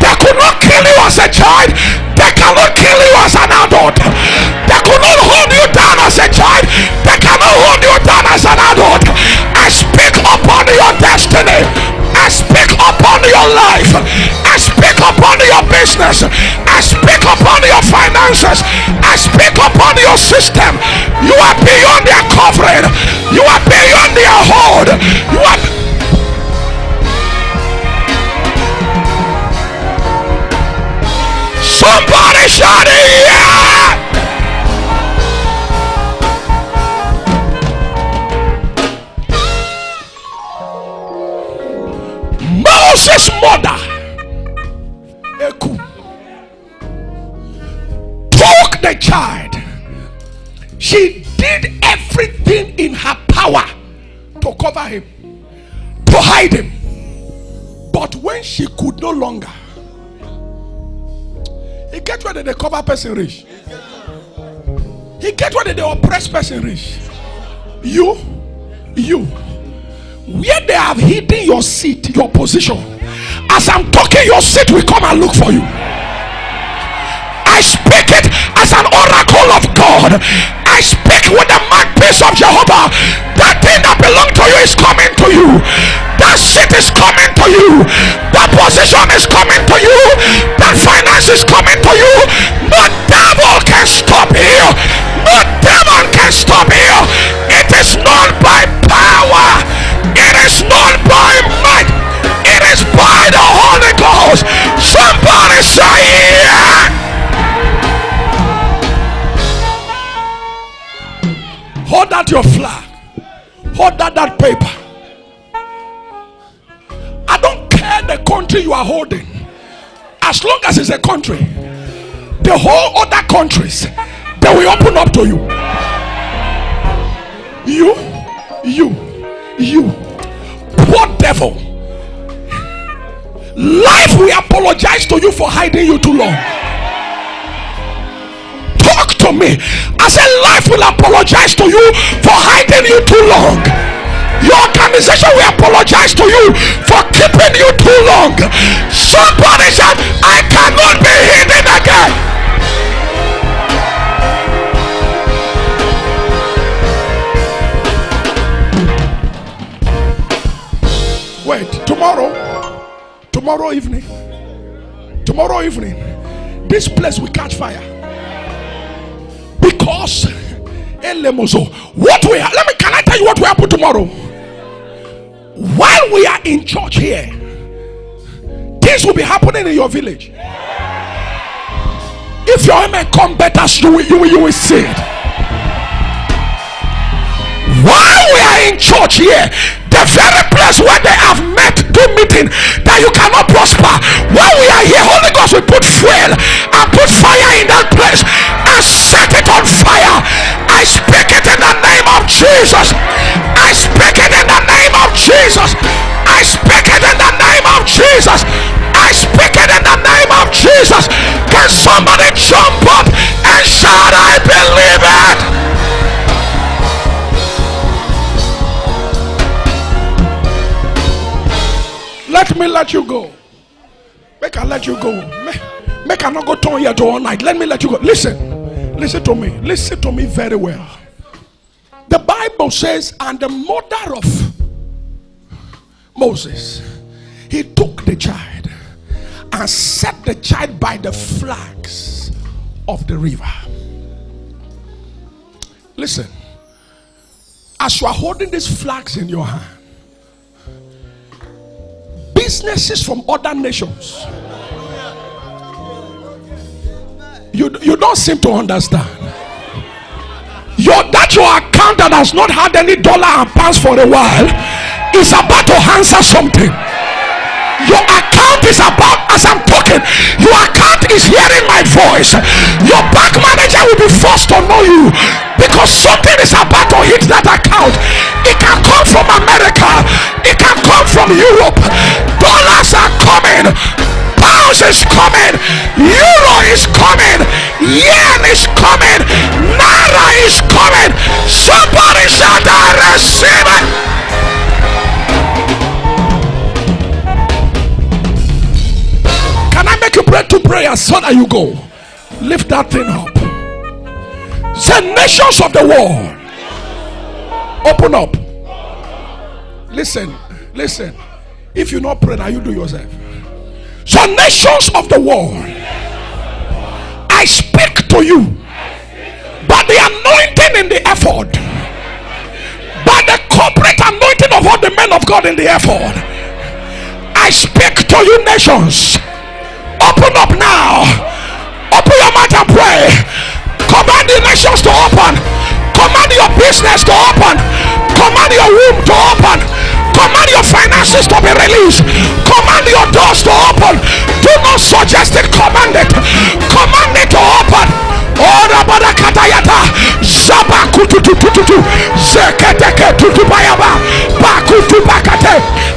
They could not kill you as a child, they cannot kill you as an adult. They could not hold you down as a child, they cannot hold you down as an adult. Destiny, I speak upon your life, I speak upon your business, I speak upon your finances, I speak upon your system. You are beyond their covering, you are beyond their hold, you are Somebody shout it, yeah! Moses' mother, Eku, took the child. She did everything in her power to cover him, to hide him. But when she could no longer, he get where they cover person reach. He get where they oppress person reach. You, you, where they have hidden your seat, your position. As I'm talking, your seat will come and look for you. I speak it as an oracle of God. I speak with the mouthpiece of Jehovah. That thing that belongs to you is coming to you. That seat is coming to you. That position is coming to you. That finance is coming to you. No devil can stop here. No devil can stop here. It is not by power. It is not by might. It is by the Holy Ghost. Somebody say yeah. Hold out your flag. Hold out that paper. I don't care the country you are holding. As long as it's a country, the whole other countries, they will open up to you. You, you, you, poor devil. Life will apologize to you for hiding you too long talk to me. I said, life will apologize to you for hiding you too long. Your organization will apologize to you for keeping you too long. Somebody said, I cannot be hidden again. Tomorrow, tomorrow evening, tomorrow evening, this place will catch fire. Because elemozo what we are let me can i tell you what will happen tomorrow? While we are in church here things will be happening in your village. If your amen come better you will, you will, you will see it. While we are in church here the very place where they have met meeting that you cannot prosper. While we are here holy ghost will put fuel and put fire in that place and set it on fire. I speak it in the name of jesus. I speak it in the name of jesus. I speak it in the name of jesus Let you go. Make I let you go. Make, I not go turn here to all night. Let me let you go. Listen. Listen to me. Listen to me very well. The Bible says, and the mother of Moses, he took the child and set the child by the flags of the river. Listen, as you are holding these flags in your hand, businesses from other nations. You, you don't seem to understand. Your that your account that has not had any dollar and pounds for a while is about to answer something. Your account is about as I'm talking, your account is hearing my voice. Your bank manager will be forced to know you because something is about to hit that account. It can come from America, it can come from Europe. Dollars are coming, pounds is coming. Euro is coming. Yen is coming. Naira is coming. Somebody I receive it. Can I make you pray two prayers so that you go? Lift that thing up. Say, nations of the world, open up. Listen, listen. If you not pray, now you do yourself. So, nations of the world, I speak to you by the anointing in the ephod, by the corporate anointing of all the men of God in the ephod. I speak to you, nations. Open up now. Open your mouth and pray. Command the nations to open. Command your business to open. Command your womb to open. Command your finances to be released. Command your doors to open. Do not suggest it. Command it. Command it to open.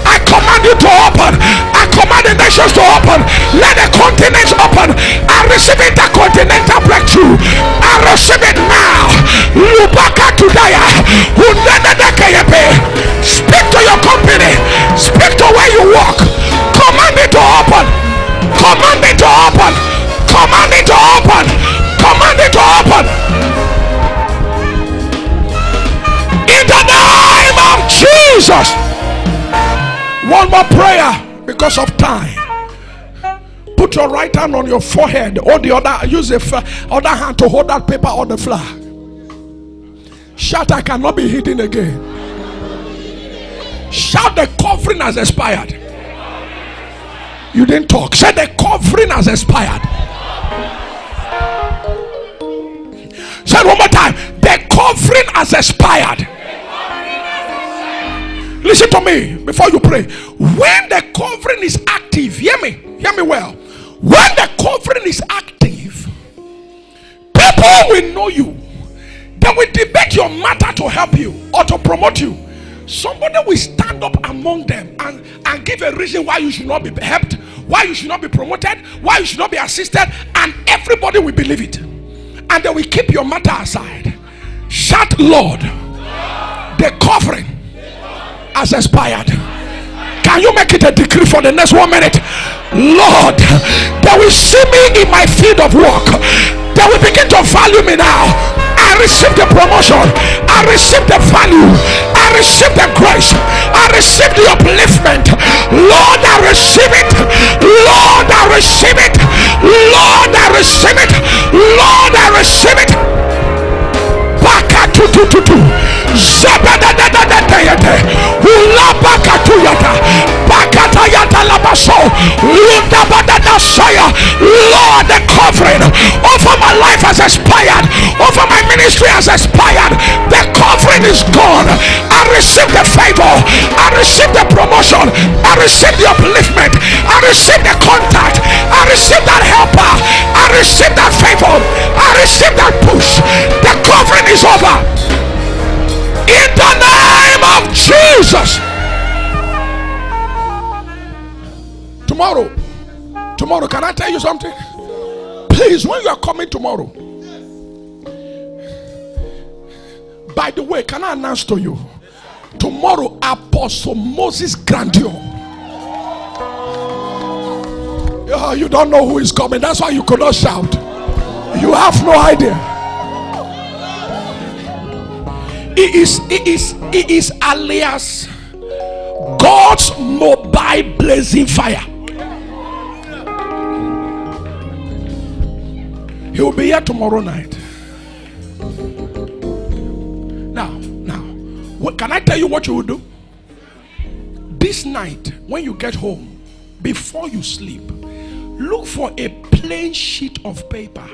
I command you to open. Command the nations to open. Let the continents open. I receive intercontinental breakthrough. I receive it now. Lubaka tudaya. Speak to your company. Speak to where you work. Command it to open. Command it to open. Command it to open. Command it to open. In the name of Jesus. One more prayer because of time. Put your right hand on your forehead, or the other, use the other hand to hold that paper on the flag. Shout, I cannot be hidden again. Shout, the covering has expired. You didn't talk. Say, the covering has expired. Say one more time. The covering has expired. Listen to me before you pray. When the covering is active, hear me, hear me well. When the covering is active, people will know you. They will debate your matter to help you or to promote you. Somebody will stand up among them and, and give a reason why you should not be helped, why you should not be promoted, why you should not be assisted, and everybody will believe it. And they will keep your matter aside. Shout, Lord, the covering has expired. Can you make it a decree for the next one minute? Lord, they will see me in my field of work. They will begin to value me now. I receive the promotion. I receive the value. I receive the grace. I receive the upliftment. Lord, I receive it. Lord, I receive it. Lord, I receive it. Lord, I receive it. Bakatutututu. Zabadadadadadayate. Ulabakatuyata. Bakatayata labaso. Lord, the covering over my life has expired. Over my ministry has expired. The covering is gone. I receive the favor. I receive the promotion. I receive the upliftment. I receive the contact. I receive that helper. I receive that favor. I receive that push. The covering is over. In the name of Jesus. Tomorrow, tomorrow, can I tell you something? Please, when you are coming tomorrow, by the way, can I announce to you? Tomorrow, Apostle Moses Grandeur. Yeah, you don't know who is coming. That's why you could not shout. You have no idea. It is, it is, it is alias God's mobile blazing fire. He will be here tomorrow night. Now, now, what, can I tell you what you will do? This night, when you get home, before you sleep, look for a plain sheet of paper.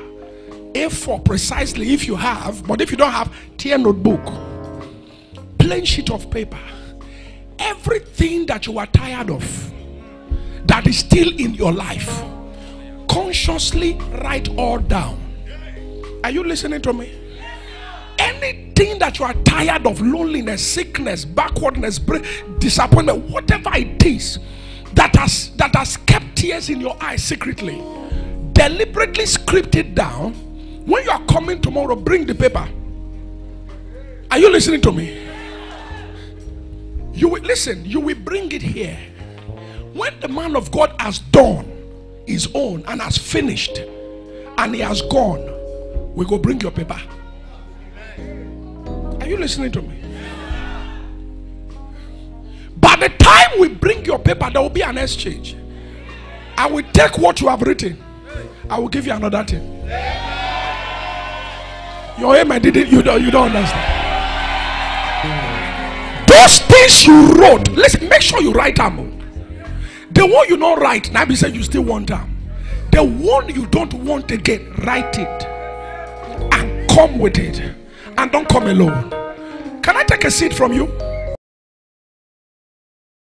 A4 precisely if you have, but if you don't have, tear notebook. Plain sheet of paper. Everything that you are tired of, that is still in your life, consciously write all down. Are you listening to me? Anything that you are tired of, loneliness, sickness, backwardness, disappointment, whatever it is that has that has kept tears in your eyes secretly. Deliberately script it down. When you are coming tomorrow, bring the paper. Are you listening to me? You will listen, you will bring it here. When the man of God has done his own and has finished and he has gone, we go bring your paper. Are you listening to me? By the time we bring your paper, there will be an exchange. I will take what you have written. I will give you another thing. Your amen didn't you don't you don't understand. Those things you wrote, listen, make sure you write them. The one you don't write, now be say you still want them. The one you don't want again, write it and come with it. And don't come alone. Can I take a seat from you?